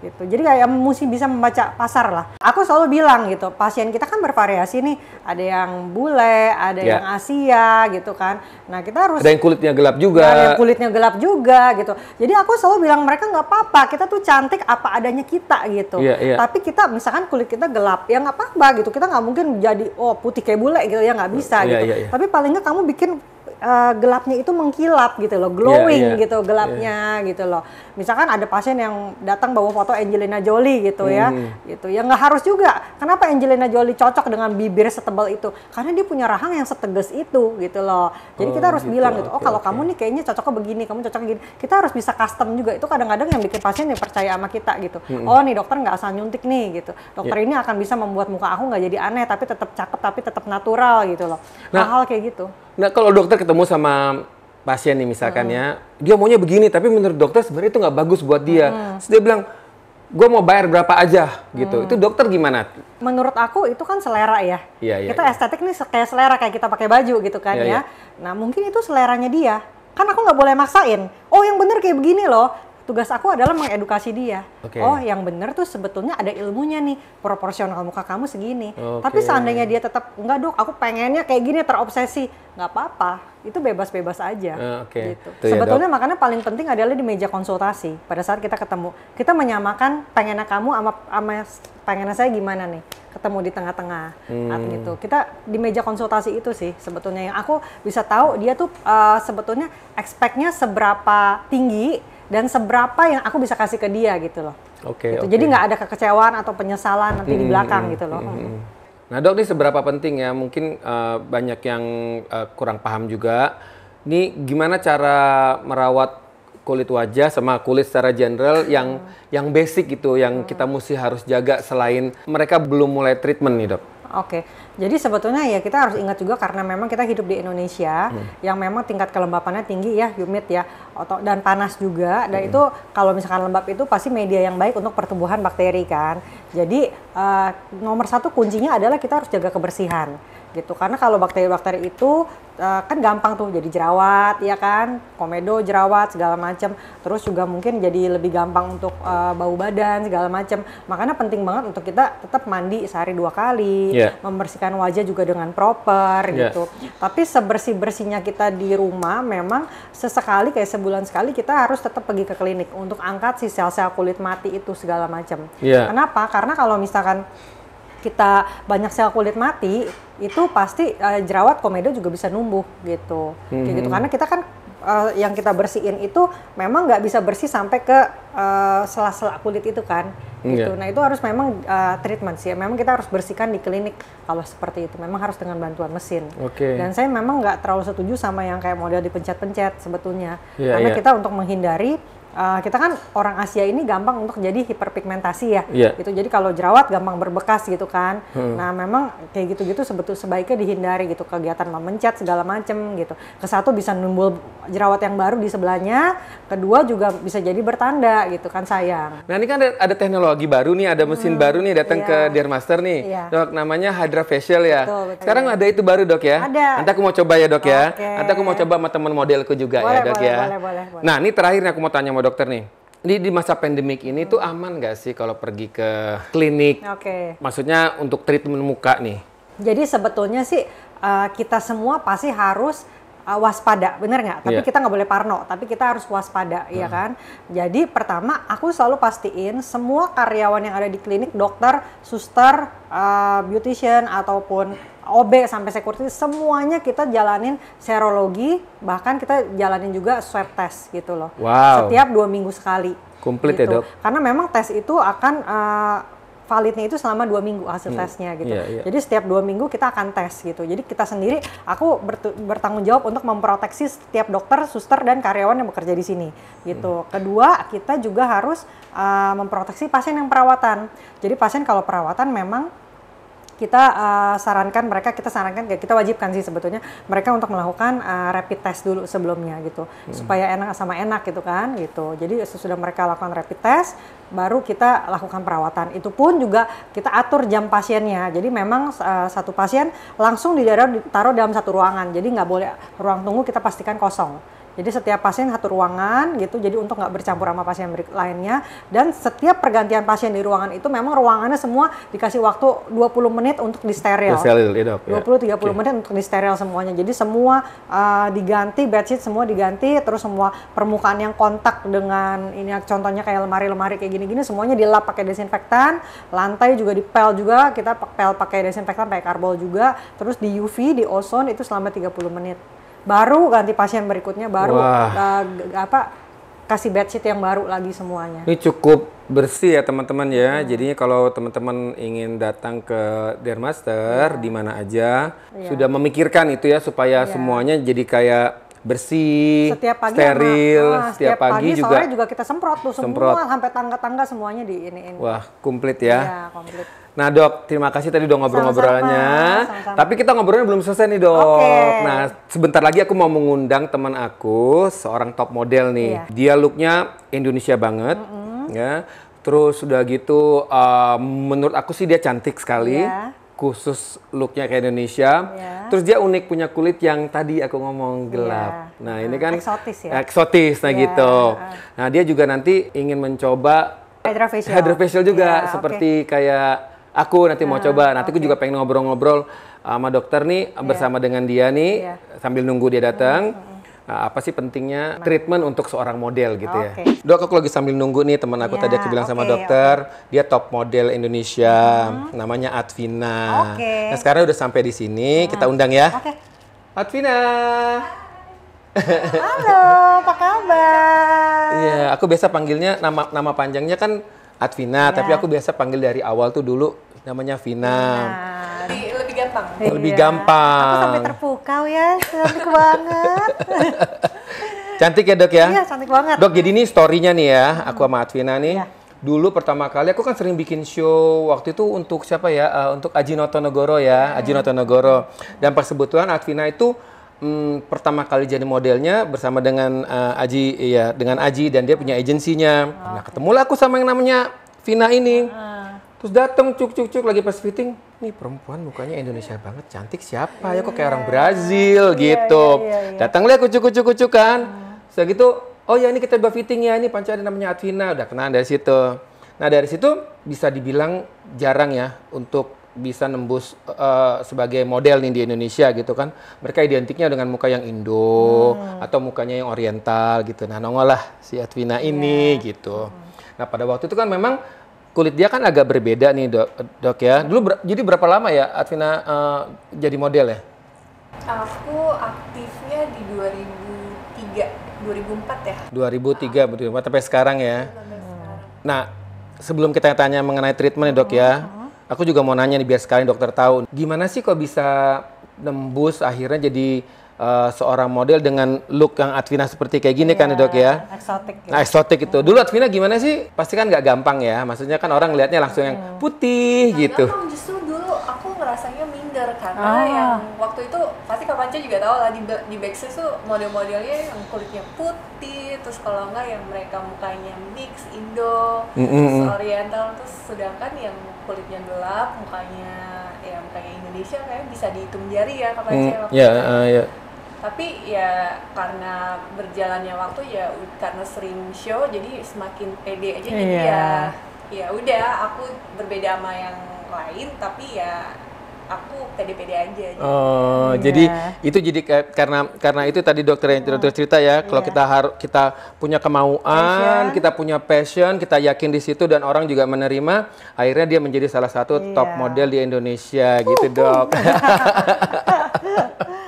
Gitu. Jadi kayak mesti bisa membaca pasar lah. Aku selalu bilang gitu, pasien kita kan bervariasi nih. Ada yang bule, ada Ya. yang Asia gitu kan. Nah kita harus Ada yang kulitnya gelap juga. ada yang kulitnya gelap juga gitu. Jadi aku selalu bilang mereka nggak apa-apa, kita tuh cantik apa adanya kita gitu. Iya, iya. Tapi kita misalkan kulit kita gelap, ya nggak apa-apa gitu. Kita nggak mungkin jadi oh putih kayak bule gitu ya nggak bisa Iya, gitu. iya, iya. Tapi paling nggak kamu bikin eh, gelapnya itu mengkilap gitu loh, glowing Iya, iya. gitu gelapnya gitu loh. Misalkan ada pasien yang datang bawa foto Angelina Jolie gitu ya, Hmm. gitu. Ya nggak harus juga. Kenapa Angelina Jolie cocok dengan bibir setebal itu? Karena dia punya rahang yang setegas itu gitu loh. Jadi Oh, kita harus gitu. bilang gitu, oh kalau oke. kamu nih kayaknya cocoknya begini, kamu cocoknya gini. Kita harus bisa custom juga. Itu kadang-kadang yang bikin pasien yang percaya sama kita gitu. Oh nih dokter nggak asal nyuntik nih gitu. Dokter Ya. ini akan bisa membuat muka aku nggak jadi aneh, tapi tetap cakep, tapi tetap natural gitu loh. Nah, Hal-hal kayak gitu. Nah, kalau dokter ketemu sama pasien nih misalkan Hmm. ya, dia maunya begini, tapi menurut dokter sebenarnya itu nggak bagus buat dia. Hmm. Terus dia bilang, gue mau bayar berapa aja gitu. Itu dokter gimana? Menurut aku itu kan selera ya. Iya, iya, kita iya. estetik nih kayak selera kayak kita pakai baju gitu kan Iya, ya. iya. Nah mungkin itu seleranya dia. Kan aku nggak boleh maksain. Oh yang bener kayak begini loh. Tugas aku adalah mengedukasi dia. Oke. Oh, yang benar tuh sebetulnya ada ilmunya nih. Proporsional muka kamu segini. Oke. Tapi seandainya dia tetap enggak dok, aku pengennya kayak gini terobsesi, nggak apa-apa. Itu bebas-bebas aja. Eh, oke. Gitu. Tuh ya, Sebetulnya makanya paling penting adalah di meja konsultasi. Pada saat kita ketemu, kita menyamakan pengennya kamu sama sama pengennya saya gimana nih ketemu di tengah-tengah Hmm. gitu kita di meja konsultasi itu sih sebetulnya yang aku bisa tahu dia tuh uh, sebetulnya expect-nya seberapa tinggi dan seberapa yang aku bisa kasih ke dia gitu loh Oke, Gitu. oke. jadi nggak ada kekecewaan atau penyesalan nanti di belakang gitu loh Hmm. Nah dok, ini seberapa penting ya? Mungkin eh, banyak yang eh, kurang paham juga. Ini gimana cara merawat kulit wajah sama kulit secara general yang yang basic gitu, yang kita mesti harus jaga selain mereka belum mulai treatment nih dok. Oke, jadi sebetulnya ya kita harus ingat juga karena memang kita hidup di Indonesia yang memang tingkat kelembapannya tinggi ya, humid ya, dan panas juga. Dan itu kalau misalkan lembab itu pasti media yang baik untuk pertumbuhan bakteri kan. Jadi eh, nomor satu kuncinya adalah kita harus jaga kebersihan gitu. Karena kalau bakteri-bakteri itu eh, kan gampang tuh jadi jerawat ya kan, komedo jerawat segala macam. Terus juga mungkin jadi lebih gampang untuk eh, bau badan segala macam. Makanya penting banget untuk kita tetap mandi sehari dua kali, Iya. membersihkan wajah juga dengan proper Yes. gitu. Tapi sebersih bersihnya kita di rumah memang sesekali kayak sebulan sekali kita harus tetap pergi ke klinik untuk angkat si sel-sel kulit mati itu segala macam. Iya. Kenapa? Karena kalau misalkan kita banyak sel kulit mati itu pasti eh, jerawat komedo juga bisa numbuh gitu. Kayak gitu. Karena kita kan eh, yang kita bersihin itu memang nggak bisa bersih sampai ke eh, sela-sela kulit itu kan. Gitu. Iya. nah itu harus memang eh, treatment sih. Memang kita harus bersihkan di klinik kalau seperti itu. Memang harus dengan bantuan mesin. Oke. dan saya memang nggak terlalu setuju sama yang kayak model dipencet-pencet sebetulnya. Iya, karena iya. kita untuk menghindari uh, kita kan orang Asia ini gampang untuk jadi hiperpigmentasi ya Iya. gitu jadi kalau jerawat gampang berbekas gitu kan nah memang kayak gitu-gitu sebetul sebaiknya dihindari gitu kegiatan memencet segala macem gitu ke satu bisa nimbul jerawat yang baru di sebelahnya kedua juga bisa jadi bertanda gitu kan sayang Nah ini kan ada, ada teknologi baru nih, ada mesin baru nih datang iya. ke Dermaster nih, Iya. dok. Namanya Hydra Facial ya. Betul, betul. Sekarang ada itu baru dok ya. Ada. Nanti aku mau coba ya dok ya. Oke. Nanti aku mau coba sama teman modelku juga Boleh, ya dok boleh, ya. boleh, boleh, boleh. Nah ini terakhir aku mau tanya sama dokter nih. Di, di masa pandemik ini tuh aman nggak sih kalau pergi ke klinik? oke Maksudnya untuk treatment muka nih. Jadi sebetulnya sih uh, kita semua pasti harus uh, waspada, bener nggak? Tapi Iya. kita nggak boleh parno, tapi kita harus waspada, ya kan? Jadi pertama aku selalu pastiin semua karyawan yang ada di klinik, dokter, suster, uh, beautician ataupun OB sampai security semuanya kita jalanin serologi, bahkan kita jalanin juga swab test gitu loh. Wow. Setiap dua minggu sekali. Komplit ya, gitu. Dok? Karena memang tes itu akan uh, validnya itu selama dua minggu hasil tesnya gitu. iya, iya. Jadi setiap dua minggu kita akan tes gitu. Jadi kita sendiri, aku bertanggung jawab untuk memproteksi setiap dokter, suster dan karyawan yang bekerja di sini gitu. Kedua, kita juga harus uh, memproteksi pasien yang perawatan. Jadi pasien kalau perawatan memang kita uh, sarankan mereka kita sarankan kayak kita wajibkan sih sebetulnya mereka untuk melakukan uh, rapid test dulu sebelumnya gitu supaya enak sama enak gitu kan gitu jadi sesudah mereka lakukan rapid test baru kita lakukan perawatan. Itu pun juga kita atur jam pasiennya. Jadi memang uh, satu pasien langsung ditaruh ditaruh dalam satu ruangan. Jadi nggak boleh ruang tunggu kita pastikan kosong jadi setiap pasien satu ruangan gitu, jadi untuk nggak bercampur sama pasien lainnya. Dan setiap pergantian pasien di ruangan itu memang ruangannya semua dikasih waktu 20 menit untuk disteril. Steril dok. ya. 20-30 menit untuk disteril semuanya. Jadi semua uh, diganti, bedsheet semua diganti, terus semua permukaan yang kontak dengan ini contohnya kayak lemari-lemari kayak gini-gini semuanya dilap pakai desinfektan, lantai juga dipel juga, kita pel pakai desinfektan pakai karbol juga, terus di UV, di ozon itu selama 30 menit. Baru ganti pasien berikutnya baru Wah. uh, apa kasih bedsheet yang baru lagi semuanya. Ini cukup bersih ya teman-teman Hmm. ya. Jadinya kalau teman-teman ingin datang ke Dermaster Iya. di mana aja, sudah memikirkan itu ya supaya semuanya jadi kayak bersih, setiap pagi steril, sama, ah, setiap, pagi, juga. sore juga kita semprot tuh Semprot. semua sampai tangga-tangga semuanya di ini ini. Wah, komplit ya. Iya, komplit. Nah dok, terima kasih tadi udah ngobrol-ngobrolnya. Tapi kita ngobrolnya belum selesai nih dok. Oke. Nah sebentar lagi aku mau mengundang teman aku, seorang top model nih. Iya. Dia looknya Indonesia banget, ya. Terus udah gitu, uh, menurut aku sih dia cantik sekali. Iya. Khusus looknya kayak Indonesia. Iya. Terus dia unik punya kulit yang tadi aku ngomong gelap. Iya. Nah ini kan Eksotis ya? Eksotis, nah Iya. gitu. Nah dia juga nanti ingin mencoba Hydrofacial. hydrofacial juga Iya, seperti kayak aku nanti mau coba. Nanti aku juga pengen ngobrol-ngobrol sama dokter nih bersama dengan dia nih Iya. sambil nunggu dia datang. Nah, apa sih pentingnya treatment untuk seorang model gitu ya? Oke. Dok, aku lagi sambil nunggu nih teman aku Ya, tadi aku bilang sama oke, dokter, dia top model Indonesia, namanya Advina. Oke. Nah sekarang udah sampai di sini, kita undang ya. Oke. Advina. Halo, apa kabar? Iya, aku biasa panggilnya nama nama panjangnya kan Advina, tapi aku biasa panggil dari awal tuh dulu namanya Vina. Nah, lebih, lebih gampang. Lebih iya. gampang. Aku sampai terpukau ya, cantik banget. Cantik ya dok ya? Iya, cantik banget. Dok, jadi ini story-nya nih ya, aku sama Advina nih. Iya. Dulu pertama kali aku kan sering bikin show waktu itu untuk siapa ya? Eh, untuk Aji Notonegoro ya, Aji Notonegoro. Dan pas kebetulan Advina itu hmm, pertama kali jadi modelnya bersama dengan eh, Aji ya, dengan Aji dan dia punya agensinya. Nah, ketemulah aku sama yang namanya Vina ini. Terus datang cuk cuk cuk lagi pas fitting, nih perempuan mukanya Indonesia banget, cantik siapa ya kok kayak orang Brazil gitu. iya, iya. Datang lihat kucuk kucuk kucuk kan. Setelah gitu, oh ya ini kita buat fitting ya, ini panca ada namanya Advina, udah kenal dari situ. Nah dari situ bisa dibilang jarang ya untuk bisa nembus eh, sebagai model nih di Indonesia gitu kan. Mereka identiknya dengan muka yang Indo atau mukanya yang Oriental gitu. Nah nongol lah si Advina ini gitu. Nah pada waktu itu kan memang kulit dia kan agak berbeda nih dok, dok ya. Dulu ber- jadi berapa lama ya Advina eh, jadi model ya? Aku aktifnya di 2003, 2004 ya. 2003 betul sampai sekarang ya. Nah, sebelum kita tanya mengenai treatment nih dok ya, aku juga mau nanya nih biar sekali dokter tahu, gimana sih kok bisa nembus akhirnya jadi eh, seorang model dengan look yang Advina seperti kayak gini kan ya dok ya? Eksotik. ya. Nah, eksotik itu. Dulu Advina gimana sih? Pasti kan nggak gampang ya. Maksudnya kan orang lihatnya langsung yang putih gitu. Gampang justru dulu aku ngerasanya minder karena Ah. yang waktu itu pasti Kak Panca juga tahu lah di, di backstage tuh model-modelnya yang kulitnya putih terus kalau enggak yang mereka mukanya mix Indo Mm-mm. terus Oriental terus sedangkan yang kulitnya gelap mukanya ya mukanya Indonesia kayak bisa dihitung jari ya Kak Panca Hmm, waktu ya, itu. Tapi ya karena berjalannya waktu ya karena sering show jadi semakin pede aja jadi Iya. ya ya udah aku berbeda sama yang lain tapi ya aku pede-pede aja gitu. Oh, Iya. jadi itu jadi karena karena itu tadi dokter yang dokter cerita ya, kalau kita harus kita punya kemauan, Passion. kita punya passion, kita yakin di situ dan orang juga menerima, akhirnya dia menjadi salah satu Iya. top model di Indonesia gitu, Dok.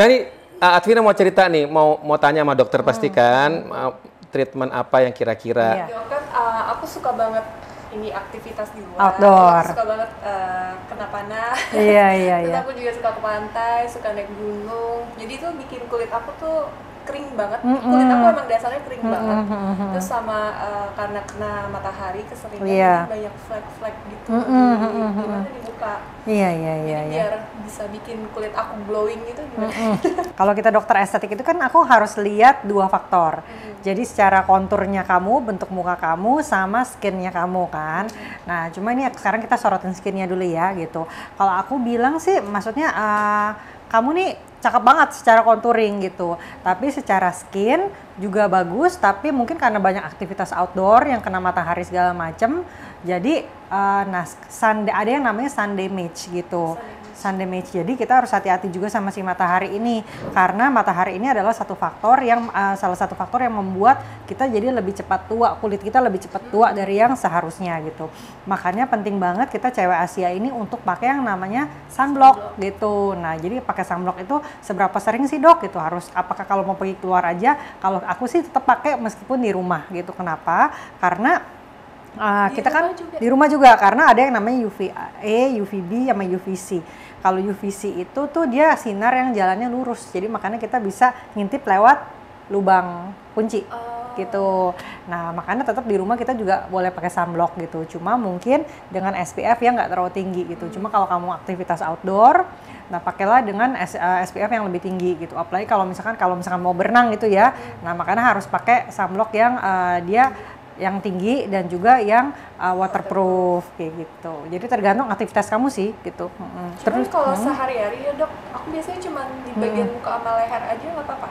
nah, ini uh, Advina mau cerita nih, mau mau tanya sama dokter pastikan uh, treatment apa yang kira-kira. Iya. Gitu kan uh, aku suka banget ini aktivitas di luar Outdoor. Aku suka banget uh, kena panas Iya, iya, terus iya. aku juga suka ke pantai suka naik gunung jadi itu bikin kulit aku tuh kering banget Mm-mm. kulit aku emang dasarnya kering banget mm-mm. terus sama uh, karena kena matahari keseringan jadi banyak flek-flek gitu Mm-mm, di, mm-mm, gimana di muka Iya, iya, iya, jadi iya. biar bisa bikin kulit aku glowing gitu gimana Mm. Kalau kita dokter estetik itu kan aku harus lihat dua faktor. Jadi secara konturnya kamu, bentuk muka kamu, sama skinnya kamu kan. Nah, cuma ini sekarang kita sorotin skinnya dulu ya gitu. Kalau aku bilang sih, maksudnya eh, kamu nih cakep banget secara contouring gitu. Tapi secara skin juga bagus, tapi mungkin karena banyak aktivitas outdoor yang kena matahari segala macem, jadi eh, nah sun, ada yang namanya sun damage gitu. Sun damage. Jadi kita harus hati-hati juga sama si matahari ini karena matahari ini adalah satu faktor yang uh, salah satu faktor yang membuat kita jadi lebih cepat tua, kulit kita lebih cepat tua dari yang seharusnya gitu. Makanya penting banget kita cewek Asia ini untuk pakai yang namanya sunblock gitu. Nah, jadi pakai sunblock itu seberapa sering sih, Dok? Gitu harus apakah kalau mau pergi keluar aja? Kalau aku sih tetap pakai meskipun di rumah gitu. Kenapa? Karena Uh, Di kita kan juga. di rumah juga karena ada yang namanya UVA, UVB sama UVC. Kalau UVC itu tuh dia sinar yang jalannya lurus. Jadi makanya kita bisa ngintip lewat lubang kunci Oh. gitu. Nah, makanya tetap di rumah kita juga boleh pakai sunblock gitu. Cuma mungkin dengan SPF yang nggak terlalu tinggi gitu. Cuma kalau kamu aktivitas outdoor, nah pakailah dengan S- eh, SPF yang lebih tinggi gitu. Apalagi kalau misalkan kalau misalkan mau berenang gitu ya. Nah, makanya harus pakai sunblock yang eh, dia yang tinggi dan juga yang uh, waterproof kayak gitu. Jadi tergantung aktivitas kamu sih gitu. Cuman kalau mm, sehari-hari ya dok, aku biasanya cuma di bagian muka sama leher aja nggak apa-apa.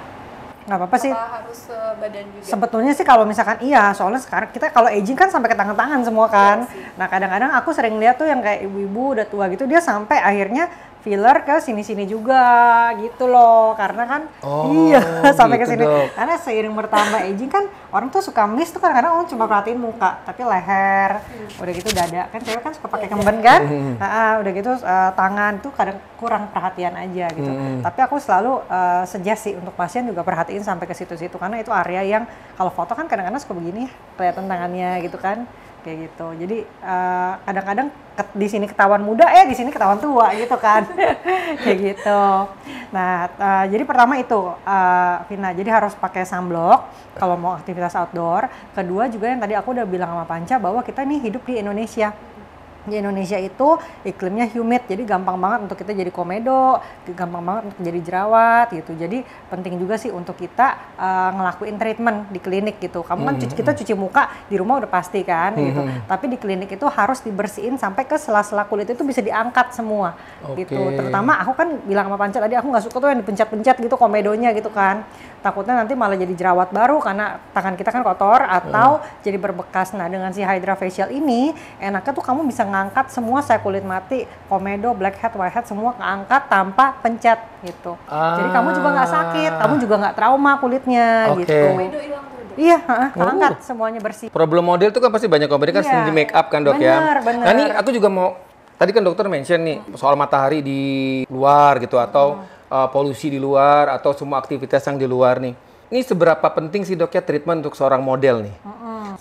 nggak apa-apa sih. Harus se badan juga? Sebetulnya sih kalau misalkan iya, soalnya sekarang kita kalau aging kan sampai ke tangan-tangan semua kan. Iya. Nah kadang-kadang aku sering lihat tuh yang kayak ibu-ibu udah tua gitu dia sampai akhirnya filler ke sini-sini juga gitu loh. Karena kan Oh, iya sampai ke gitu, sini. karena seiring bertambah aging kan orang tuh suka miss tuh kadang-kadang orang cuma perhatiin muka tapi leher udah gitu dada. Kan cewek kan suka pakai kemben kan? Nah, udah gitu eh, tangan tuh kadang kurang perhatian aja gitu. Tapi aku selalu eh, suggest sih untuk pasien juga perhatiin sampai ke situ-situ karena itu area yang kalau foto kan kadang-kadang suka begini ya kelihatan tangannya gitu kan kayak gitu. Jadi eh, kadang-kadang ke- di sini ketahuan muda eh di sini ketahuan tua gitu kan. Kayak gitu. Nah eh, jadi pertama itu eh, Vina jadi harus pakai sunblock kalau mau aktivitas outdoor. Kedua juga yang tadi aku udah bilang sama Panca bahwa kita nih hidup di Indonesia di Indonesia itu iklimnya humid, jadi gampang banget untuk kita jadi komedo, gampang banget untuk jadi jerawat gitu. Jadi penting juga sih untuk kita uh, ngelakuin treatment di klinik gitu. Kamu kan cuci, kita cuci muka di rumah udah pasti kan gitu. Tapi di klinik itu harus dibersihin sampai ke sela-sela kulit itu bisa diangkat semua gitu. Oke. Terutama aku kan bilang sama Panca tadi aku nggak suka tuh yang dipencet-pencet gitu komedonya gitu kan. Takutnya nanti malah jadi jerawat baru karena tangan kita kan kotor atau jadi berbekas. Nah dengan si Hydra Facial ini enaknya tuh kamu bisa ngangkat semua saya kulit mati, komedo, blackhead, whitehead semua keangkat tanpa pencet gitu. Jadi kamu juga nggak sakit, kamu juga nggak trauma kulitnya Oke. gitu. Komedo hilang tuh dok. Iya, heeh, keangkat semuanya bersih. Problem model itu kan pasti banyak komedi kan Iya. di make up kan dok ya. Bener, bener. Nah ini aku juga mau tadi kan dokter mention nih soal matahari di luar gitu atau uh, polusi di luar atau semua aktivitas yang di luar nih. Ini seberapa penting sih dok ya treatment untuk seorang model nih?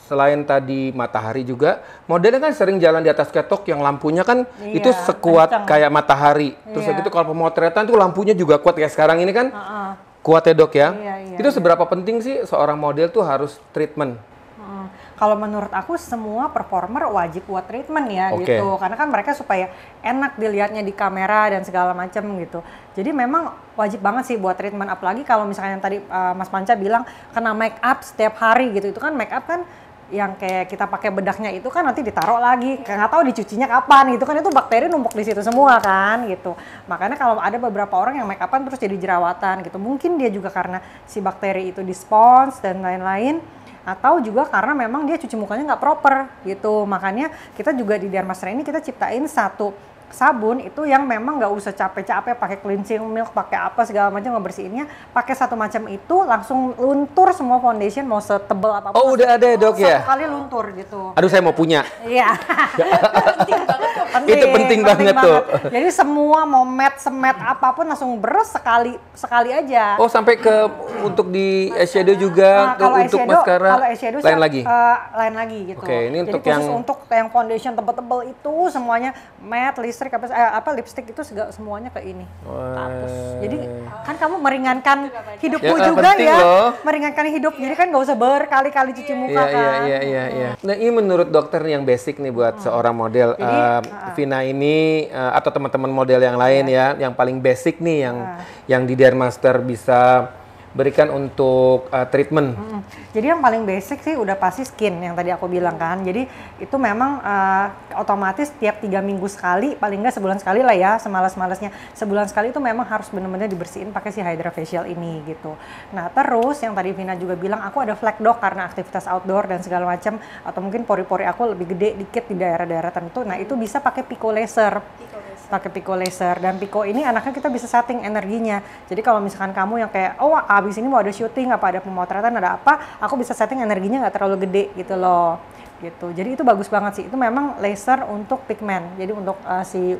Selain tadi matahari juga, modelnya kan sering jalan di atas ketok yang lampunya kan Iya, itu sekuat kenceng. kayak matahari. Terus Iya. itu kalau pemotretan tuh lampunya juga kuat kayak sekarang ini kan Heeh. kuat ya dok ya. Iya, iya, itu seberapa penting sih seorang model tuh harus treatment? Hmm, Kalau menurut aku semua performer wajib buat treatment ya Oke. gitu, karena kan mereka supaya enak dilihatnya di kamera dan segala macam gitu. Jadi memang wajib banget sih buat treatment, apalagi kalau misalnya yang tadi uh, Mas Panca bilang kena make up setiap hari gitu, itu kan make up kan yang kayak kita pakai bedaknya itu kan nanti ditaruh lagi, nggak tahu dicucinya kapan gitu kan. Itu bakteri numpuk di situ semua kan gitu. Makanya kalau ada beberapa orang yang make upan terus jadi jerawatan gitu, mungkin dia juga karena si bakteri itu di spons dan lain-lain atau juga karena memang dia cuci mukanya nggak proper gitu. Makanya kita juga di Dermastra ini kita ciptain satu sabun itu yang memang nggak usah capek-capek pakai cleansing milk pakai apa segala macam ngebersihinnya. Pakai satu macam itu langsung luntur semua foundation mau setebel apa pun. Oh udah ada ya dok ya? kali luntur gitu. Aduh saya mau punya. iya. Penting banget dok. Itu penting banget tuh. jadi semua mau matte semet apa pun langsung beres sekali sekali aja Oh sampai ke untuk di eyeshadow juga, Nah, ke untuk mascara kalau eyeshadow lain lagi. eh, lain lagi gitu. Oke, ini Jadi untuk yang- untuk yang foundation tebel-tebel itu semuanya matte, listrik apa eh, apa lipstick itu segala semuanya ke ini. Hapus. Jadi kan kamu meringankan hidupmu Ya, juga penting ya. loh. Meringankan hidup. Jadi kan nggak usah berkali-kali cuci muka Iya kan. iya iya iya iya. Nah, ini menurut dokter yang basic nih buat seorang model Jadi, Eh, Vina ini eh, atau teman-teman model yang lain ya, yang paling basic nih yang yang di Dermaster bisa berikan untuk eh, treatment. Mm. Jadi yang paling basic sih udah pasti skin yang tadi aku bilang kan. Jadi itu memang eh, otomatis tiap tiga minggu sekali, paling nggak sebulan sekali lah ya, semalas-malasnya. Sebulan sekali itu memang harus benar-benar dibersihin pakai si Hydra Facial ini gitu. Nah terus yang tadi Vina juga bilang aku ada flek dok karena aktivitas outdoor dan segala macam atau mungkin pori-pori aku lebih gede dikit di daerah-daerah tertentu. Nah itu bisa pakai pico laser pakai Pico laser dan Pico ini anaknya kita bisa setting energinya. Jadi kalau misalkan kamu yang kayak oh abis ini mau ada syuting apa ada pemotretan ada apa, aku bisa setting energinya nggak terlalu gede gitu loh. Gitu. Jadi itu bagus banget sih. Itu memang laser untuk pigment. Jadi untuk uh, si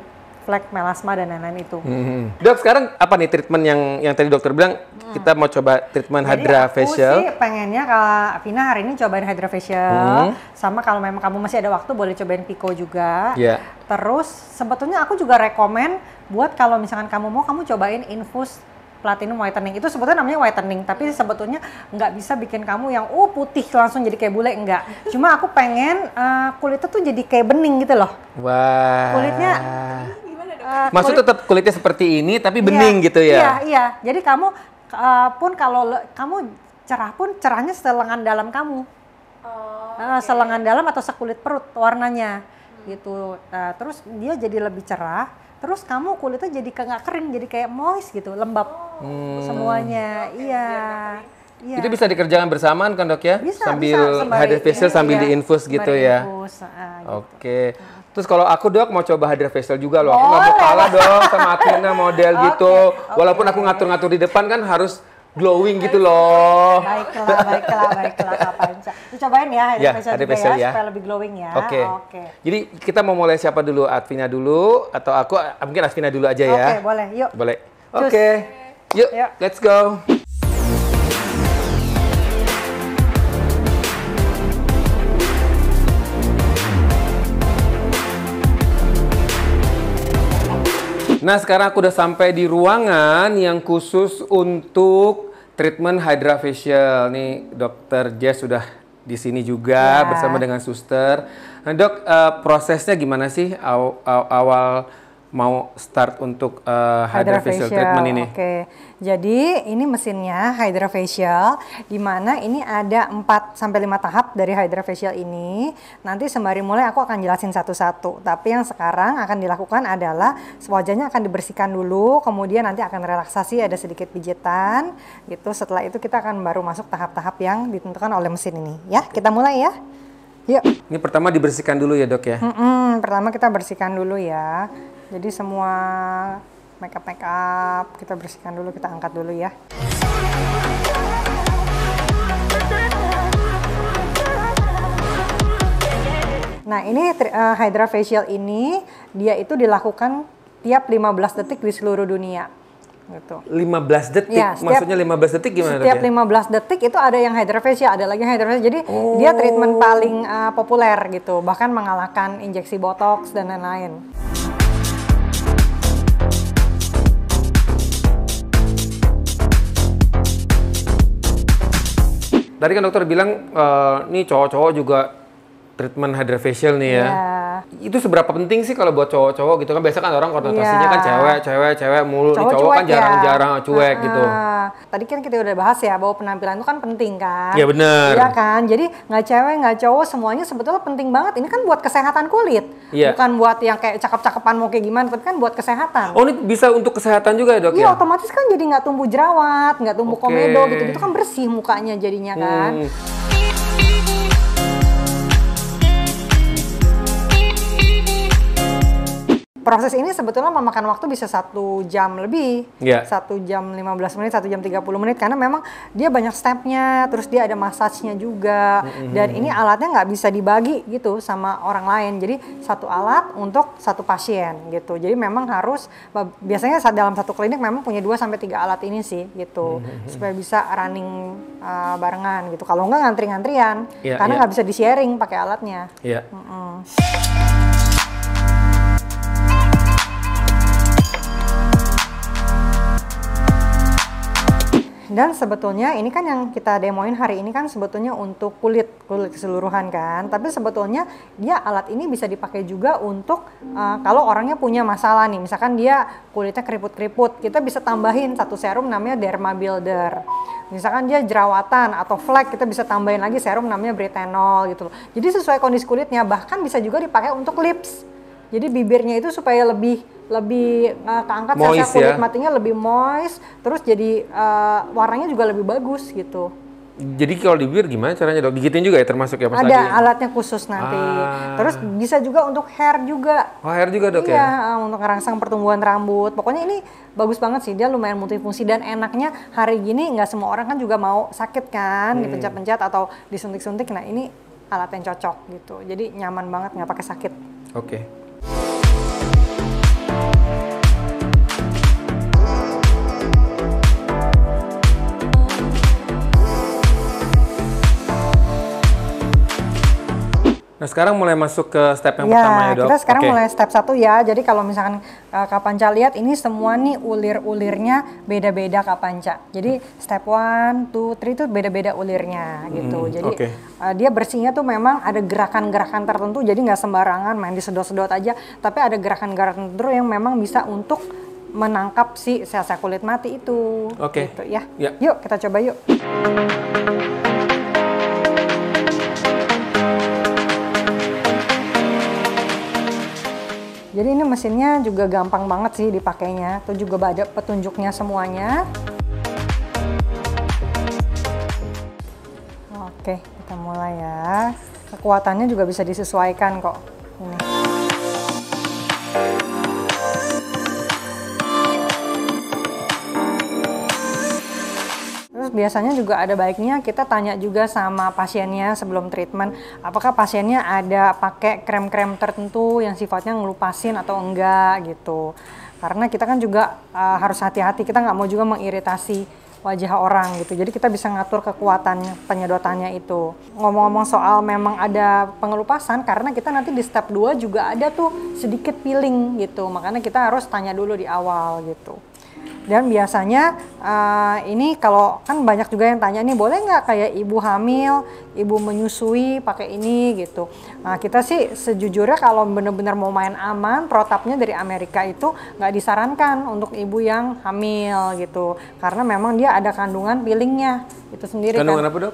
flek melasma dan lain-lain itu. Hmm. Dok sekarang apa nih treatment yang yang tadi dokter bilang kita mau coba treatment Jadi Hydra aku facial. sih pengennya Kak Vina hari ini cobain Hydra Facial. Sama kalau memang kamu masih ada waktu boleh cobain Pico juga. Iya. Terus sebetulnya aku juga rekomen buat kalau misalkan kamu mau kamu cobain infus platinum whitening itu sebetulnya namanya whitening tapi sebetulnya nggak bisa bikin kamu yang uh putih langsung jadi kayak bule enggak cuma aku pengen eh, kulitnya tuh jadi kayak bening gitu loh Wah. Kulitnya Eh, Maksud kulit- tetap kulitnya seperti ini tapi bening Iya, gitu ya. Iya, iya. Jadi kamu eh, pun kalau le- kamu cerah pun cerahnya selengan dalam kamu. Oh, Nah, selengan dalam atau sekulit perut warnanya gitu. Nah, terus dia jadi lebih cerah. Terus kamu kulitnya jadi nggak kering, jadi kayak moist gitu, lembab semuanya. Iya. Iya. Itu bisa dikerjakan bersamaan kan dok ya? Bisa, sambil bisa, sembari facial sambil iya, diinfus gitu ya? infus, ah, gitu. Oke. Terus kalau aku dok mau coba Hydra facial juga loh. Aku nggak mau kalah dong sama Athena model gitu. Walaupun aku ngatur-ngatur di depan kan harus glowing gitu loh. Baiklah, baiklah, baiklah Kak Panca. Lu cobain ya, Hydra Ya, facial juga facial ya, ya. supaya lebih glowing ya. Oke. Oke. Jadi kita mau mulai siapa dulu? Atvina dulu atau aku? Mungkin Atvina dulu aja ya. Oke, boleh. Yuk. Boleh. Oke. Yuk, Yuk. let's go. Nah, sekarang aku udah sampai di ruangan yang khusus untuk treatment hydra facial. Nih, Dokter Jess sudah di sini juga Ya. bersama dengan suster. Nah, Dok, eh, prosesnya gimana sih aw- aw- awal mau start untuk eh, hydra, facial treatment ini? Oke. Jadi ini mesinnya Hydra Facial di mana ini ada 4 sampai 5 tahap dari Hydra Facial ini. Nanti sembari mulai aku akan jelasin satu-satu. Tapi yang sekarang akan dilakukan adalah wajahnya akan dibersihkan dulu, kemudian nanti akan relaksasi ada sedikit pijitan gitu. Setelah itu kita akan baru masuk tahap-tahap yang ditentukan oleh mesin ini. Ya, kita mulai ya. Yuk. Ini pertama dibersihkan dulu ya, Dok ya. Mm-mm, pertama kita bersihkan dulu ya. Jadi semua makeup makeup kita bersihkan dulu, kita angkat dulu ya. Nah ini eh, Hydra Facial ini dia itu dilakukan tiap 15 detik di seluruh dunia. Gitu. 15 detik. Ya, setiap- Maksudnya 15 detik gimana, Setiap ya? 15 detik itu ada yang Hydra Facial, ada lagi yang Hydra Facial. Jadi dia treatment paling uh, populer gitu, bahkan mengalahkan injeksi botox dan lain-lain. Tadi kan dokter bilang eh, nih cowok-cowok juga treatment hydra facial nih ya. Ya. Itu seberapa penting sih kalau buat cowok-cowok gitu kan biasa kan orang konotasinya Iya. kan cewek, cewek, cewek mulu. Nih cowok kan ya. jarang-jarang cuek Ah, gitu. Tadi kan kita udah bahas ya bahwa penampilan itu kan penting kan. Iya, bener. Iya kan. Jadi nggak cewek nggak cowok semuanya sebetulnya penting banget. Ini kan buat kesehatan kulit. Iya. Bukan buat yang kayak cakep-cakepan mau kayak gimana, tapi kan buat kesehatan. Oh ini bisa untuk kesehatan juga ya dok Iya ya? otomatis kan jadi nggak tumbuh jerawat, nggak tumbuh Oke. komedo gitu-gitu kan bersih mukanya jadinya kan. Hmm. Proses ini sebetulnya memakan waktu bisa satu jam lebih, Iya. satu jam 15 menit, satu jam 30 menit karena memang dia banyak stepnya, terus dia ada massage-nya juga, dan ini alatnya nggak bisa dibagi gitu sama orang lain, jadi satu alat untuk satu pasien gitu, jadi memang harus biasanya saat dalam satu klinik memang punya 2 sampai tiga alat ini sih gitu, supaya bisa running uh, barengan gitu. Kalau nggak ngantri-ngantrian, Iya, karena iya. nggak bisa di sharing pakai alatnya. Iya. Dan sebetulnya ini kan yang kita demoin hari ini kan sebetulnya untuk kulit, kulit keseluruhan kan. Tapi sebetulnya dia alat ini bisa dipakai juga untuk uh, kalau orangnya punya masalah nih, misalkan dia kulitnya keriput-keriput, kita bisa tambahin satu serum namanya Derma Builder. Misalkan dia jerawatan atau flek, kita bisa tambahin lagi serum namanya Bretenol gitu loh. Jadi sesuai kondisi kulitnya, bahkan bisa juga dipakai untuk lips. Jadi bibirnya itu supaya lebih lebih uh, keangkat Moist sel-sel kulit ya? matinya lebih moist, terus jadi uh, warnanya juga lebih bagus gitu. Jadi kalau di bibir gimana caranya dok? Gigitin juga ya termasuk ya pas Ada lagi? alatnya khusus nanti. Ah. Terus bisa juga untuk hair juga. Oh hair juga dok iya, ya? uh, untuk ngerangsang pertumbuhan rambut. Pokoknya ini bagus banget sih. Dia lumayan multifungsi dan enaknya hari gini nggak semua orang kan juga mau sakit kan, Hmm. dipencet-pencet atau disuntik-suntik. Nah ini alat yang cocok gitu. Jadi nyaman banget nggak pakai sakit. Oke. Nah sekarang mulai masuk ke step yang ya, pertama ya dok? kita sekarang Oke. mulai step satu ya. Jadi kalau misalkan uh, Kak Panca lihat ini semua nih ulir-ulirnya beda-beda Kak Panca. Jadi step one, two, three itu beda-beda ulirnya gitu. Hmm, Jadi oke. uh, dia bersihnya tuh memang ada gerakan-gerakan tertentu. Jadi nggak sembarangan main disedot-sedot aja. Tapi ada gerakan-gerakan tertentu yang memang bisa untuk menangkap si sel-sel kulit mati itu. Oke. Gitu, ya. Ya. Yuk kita coba yuk. Jadi ini mesinnya juga gampang banget sih dipakainya. Itu juga ada petunjuknya semuanya. Oke, kita mulai ya. Kekuatannya juga bisa disesuaikan kok. Ini. Biasanya juga ada baiknya kita tanya juga sama pasiennya sebelum treatment, apakah pasiennya ada pakai krem-krem tertentu yang sifatnya ngelupasin atau enggak gitu. Karena kita kan juga uh, harus hati-hati, kita nggak mau juga mengiritasi wajah orang gitu. Jadi kita bisa ngatur kekuatan penyedotannya itu. Ngomong-ngomong soal memang ada pengelupasan karena kita nanti di step 2 juga ada tuh sedikit peeling gitu. Makanya kita harus tanya dulu di awal gitu. Dan biasanya uh, ini kalau kan banyak juga yang tanya nih boleh nggak kayak ibu hamil, ibu menyusui pakai ini gitu. Nah kita sih sejujurnya kalau benar-benar mau main aman, protapnya dari Amerika itu nggak disarankan untuk ibu yang hamil gitu, karena memang dia ada kandungan peelingnya itu sendiri. Kandungan kan. apa dok?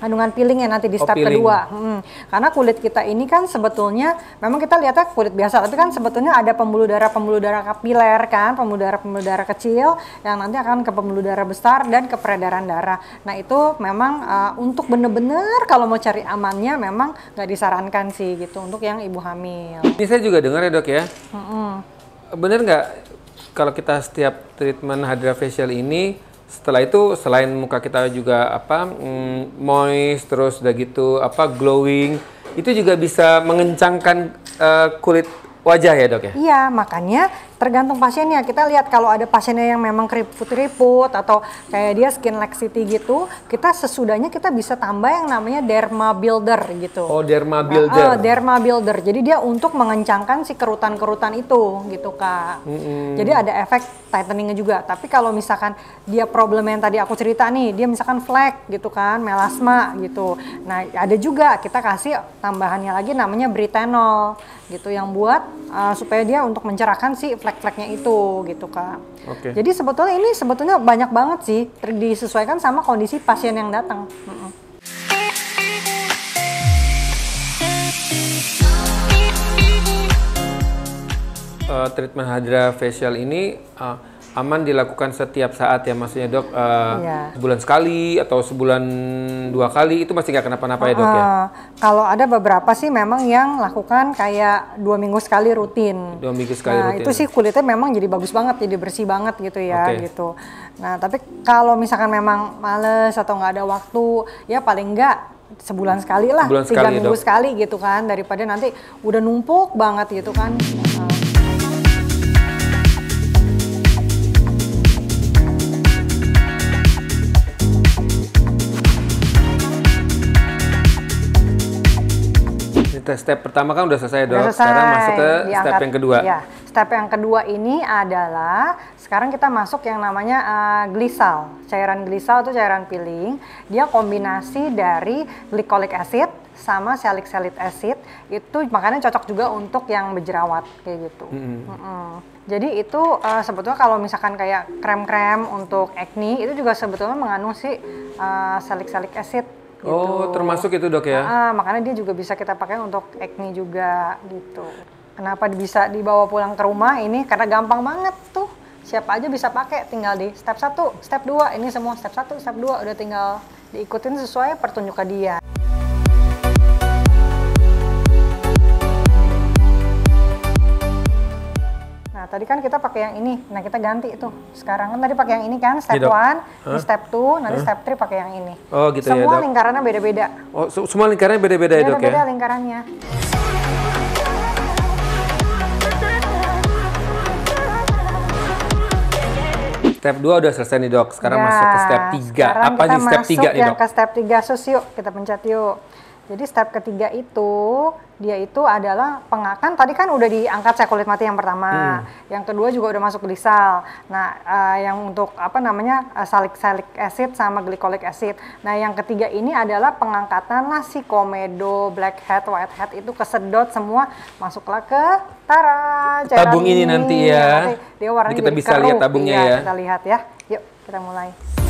Kandungan peeling ya nanti di Oh, step peeling. kedua. Hmm. Karena kulit kita ini kan sebetulnya memang kita lihatnya kulit biasa, tapi kan sebetulnya ada pembuluh darah pembuluh darah kapiler kan, pembuluh darah pembuluh darah kecil yang nanti akan ke pembuluh darah besar dan ke peredaran darah. Nah itu memang uh, untuk bener-bener kalau mau cari amannya memang nggak disarankan sih gitu untuk yang ibu hamil. Ini saya juga dengar ya dok ya. Bener nggak kalau kita setiap treatment hydra facial ini setelah itu selain muka kita juga apa mm, moist terus udah gitu apa glowing itu juga bisa mengencangkan eh, kulit wajah ya dok ya? Iya, makanya tergantung pasiennya. Kita lihat kalau ada pasiennya yang memang keriput-keriput atau kayak dia skin laxity gitu, kita sesudahnya kita bisa tambah yang namanya derma builder gitu. Oh derma Nah, builder. eh, derma builder. Jadi dia untuk mengencangkan si kerutan-kerutan itu gitu kak. Jadi ada efek tightening juga. Tapi kalau misalkan dia problem yang tadi aku cerita nih, dia misalkan flek gitu kan, melasma gitu. Nah ada juga kita kasih tambahannya lagi namanya Britanol gitu yang buat uh, supaya dia untuk mencerahkan si flek-fleknya itu gitu kak. Oke. Jadi sebetulnya ini sebetulnya banyak banget sih disesuaikan sama kondisi pasien yang datang. Mm-mm. Eh, treatment hydra facial ini eh, aman dilakukan setiap saat ya maksudnya dok eh, Iya. sebulan sekali atau sebulan dua kali itu masih nggak kenapa-napa ya dok ya? Uh, kalau ada beberapa sih memang yang lakukan kayak dua minggu sekali rutin. Dua minggu sekali nah, rutin. itu sih kulitnya memang jadi bagus banget, jadi bersih banget gitu ya, Oke. gitu. Nah, tapi kalau misalkan memang males atau nggak ada waktu, ya paling nggak sebulan sekali lah, Sebulan tiga sekali, minggu Dok. sekali gitu kan, daripada nanti udah numpuk banget gitu kan. Uh, step pertama kan udah selesai dok. Udah selesai. Sekarang masuk ke step Diangkat. yang kedua. Ya, step yang kedua ini adalah sekarang kita masuk yang namanya uh, glisal. Cairan glisal itu cairan peeling. Dia kombinasi dari glycolic acid sama salicylic acid. Itu makanya cocok juga untuk yang berjerawat kayak gitu. Mm-mm. Jadi itu uh, sebetulnya kalau misalkan kayak krem-krem untuk acne itu juga sebetulnya mengandung si uh, salicylic acid. Gitu. Oh termasuk itu dok ya? Ah, makanya dia juga bisa kita pakai untuk acne juga gitu. Kenapa bisa dibawa pulang ke rumah ini? Karena gampang banget tuh. Siapa aja bisa pakai, tinggal di step 1, step 2, ini semua step 1, step 2 udah tinggal diikutin sesuai pertunjukan dia. Tadi kan kita pakai yang ini. Nah, kita ganti itu. Sekarang kan tadi pakai yang ini kan, step Iya, Dok. 1, ini step 2, nanti step 3 pakai yang ini. Oh, gitu ya, Semua lingkarannya beda-beda. Oh se- semua lingkarannya beda-beda ya dok ya? Beda-beda lingkarannya. Step 2 udah selesai nih dok. Sekarang Ya, masuk ke step 3. sekarang Apa kita sih step 3 masuk nih yang dok? ke step 3 sus yuk, kita pencet yuk. Jadi step ketiga itu dia itu adalah pengakan tadi kan udah diangkat saya kulit mati yang Hmm. pertama, yang kedua juga udah masuk glisal. Nah, eh, yang untuk apa namanya eh, salicylic acid sama glycolic acid. Nah, yang ketiga ini adalah pengangkatan lah si komedo, blackhead, whitehead itu kesedot semua masuklah ke tara Tabung ini nanti ya. Nanti dia warnanya kita bisa lihat keruh. tabungnya Iya, ya. Kita lihat ya. Yuk, kita mulai.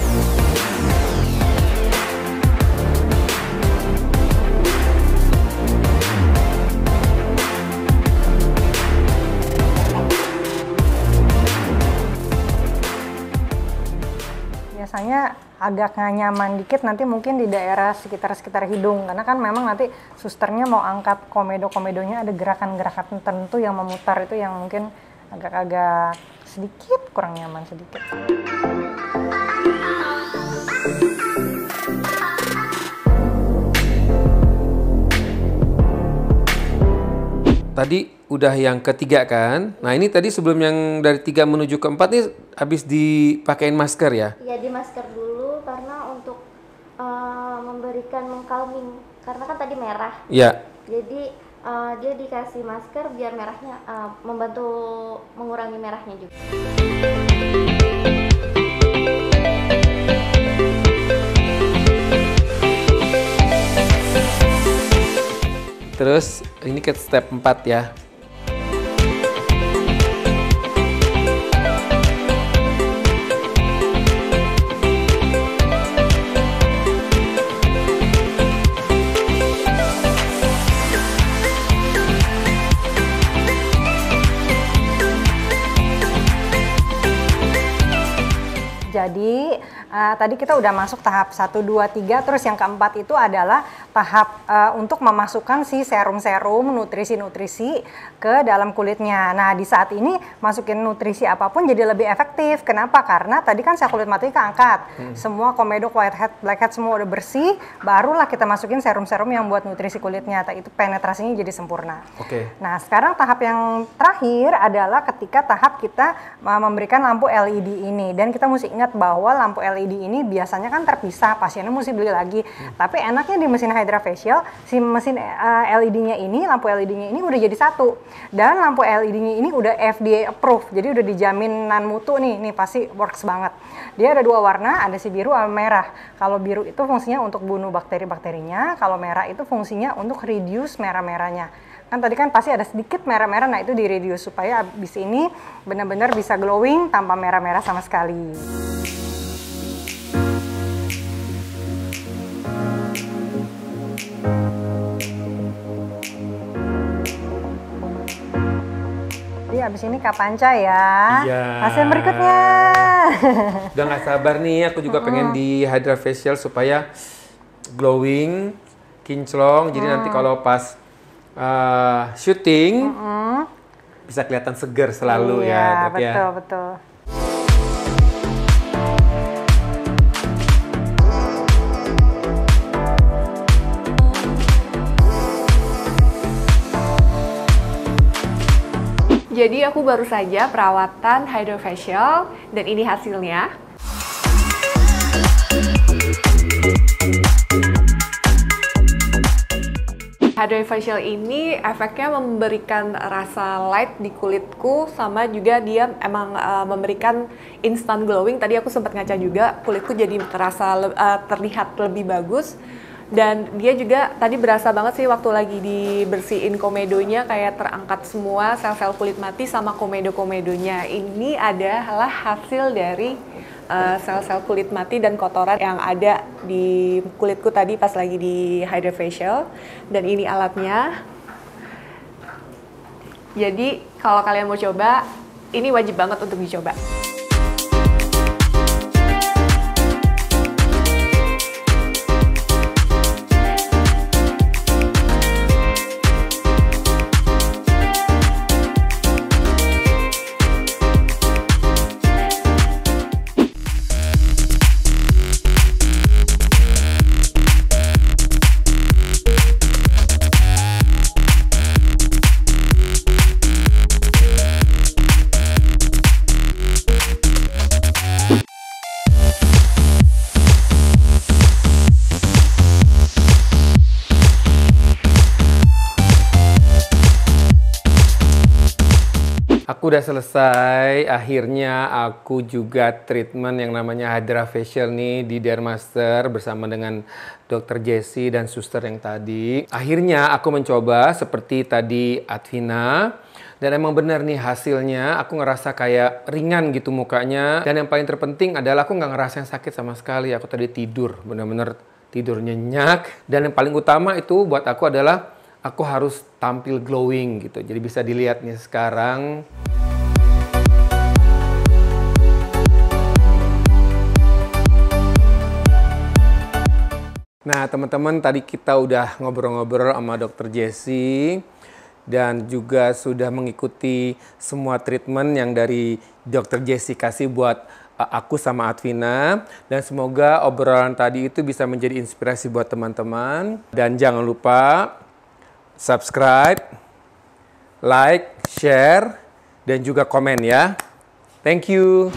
Rasanya agak nggak nyaman dikit nanti mungkin di daerah sekitar-sekitar hidung karena kan memang nanti susternya mau angkat komedo-komedonya ada gerakan-gerakan tertentu yang memutar itu yang mungkin agak-agak sedikit kurang nyaman sedikit. Tadi udah yang ketiga kan? Nah ini tadi sebelum yang dari tiga menuju ke empat nih habis dipakein masker ya? Iya di masker dulu karena untuk uh, memberikan mengkalming karena kan tadi merah. Iya. Jadi uh, dia dikasih masker biar merahnya uh, membantu mengurangi merahnya juga. Terus ini ke step 4 ya. Uh, tadi kita udah masuk tahap 1, 2, 3, terus yang keempat itu adalah tahap uh, untuk memasukkan si serum-serum, nutrisi-nutrisi ke dalam kulitnya. Nah di saat ini masukin nutrisi apa pun jadi lebih efektif. Kenapa? Karena tadi kan sel kulit mati keangkat. Hmm. Semua komedo, whitehead, blackhead semua udah bersih, barulah kita masukin serum-serum yang buat nutrisi kulitnya. Itu penetrasinya jadi sempurna. Oke. Okay. Nah sekarang tahap yang terakhir adalah ketika tahap kita memberikan lampu LED ini. Dan kita mesti ingat bahwa lampu LED ini biasanya kan terpisah, pasiennya mesti beli lagi. Hmm. Tapi enaknya di mesin Hydra Facial, si mesin uh, eh, LED-nya ini, lampu LED-nya ini udah jadi satu. Dan lampu LED-nya ini udah FDA approved, jadi udah dijamin non mutu nih, nih pasti works banget. Dia ada dua warna, ada si biru sama merah. Kalau biru itu fungsinya untuk bunuh bakteri-bakterinya, kalau merah itu fungsinya untuk reduce merah-merahnya kan tadi kan pasti ada sedikit merah-merah, nah itu di reduce supaya abis ini benar-benar bisa glowing tanpa merah-merah sama sekali. Jadi abis ini kapanca ya. Iya. Hasil berikutnya. Udah nggak sabar nih, aku juga pengen di Hydra Facial supaya glowing, kinclong. Jadi nanti kalau pas uh, syuting bisa kelihatan segar selalu iya, ya, betul, ya. Betul Jadi aku baru saja perawatan hydrofacial dan ini hasilnya. Hydrofacial ini efeknya memberikan rasa light di kulitku sama juga dia emang uh, memberikan instant glowing. Tadi aku sempat ngaca juga kulitku jadi terasa uh, terlihat lebih bagus dan dia juga tadi berasa banget sih waktu lagi dibersihin komedonya kayak terangkat semua sel-sel kulit mati sama komedo-komedonya. Ini adalah hasil dari uh, sel-sel kulit mati dan kotoran yang ada di kulitku tadi pas lagi di hydrofacial dan ini alatnya. Jadi kalau kalian mau coba, ini wajib banget untuk dicoba. Udah selesai, akhirnya aku juga treatment yang namanya Hydra Facial nih di Dermaster bersama dengan Dr. Jessie dan suster yang tadi. Akhirnya aku mencoba seperti tadi Advina, dan emang bener nih hasilnya aku ngerasa kayak ringan gitu mukanya. Dan yang paling terpenting adalah aku nggak ngerasa yang sakit sama sekali. Aku tadi tidur, bener-bener tidur nyenyak. Dan yang paling utama itu buat aku adalah aku harus tampil glowing gitu. Jadi bisa dilihat nih sekarang. Nah, teman-teman tadi kita udah ngobrol-ngobrol sama dokter Jessie dan juga sudah mengikuti semua treatment yang dari dokter Jessie kasih buat uh, aku sama Advina dan semoga obrolan tadi itu bisa menjadi inspirasi buat teman-teman dan jangan lupa subscribe, like, share dan juga komen ya. Thank you.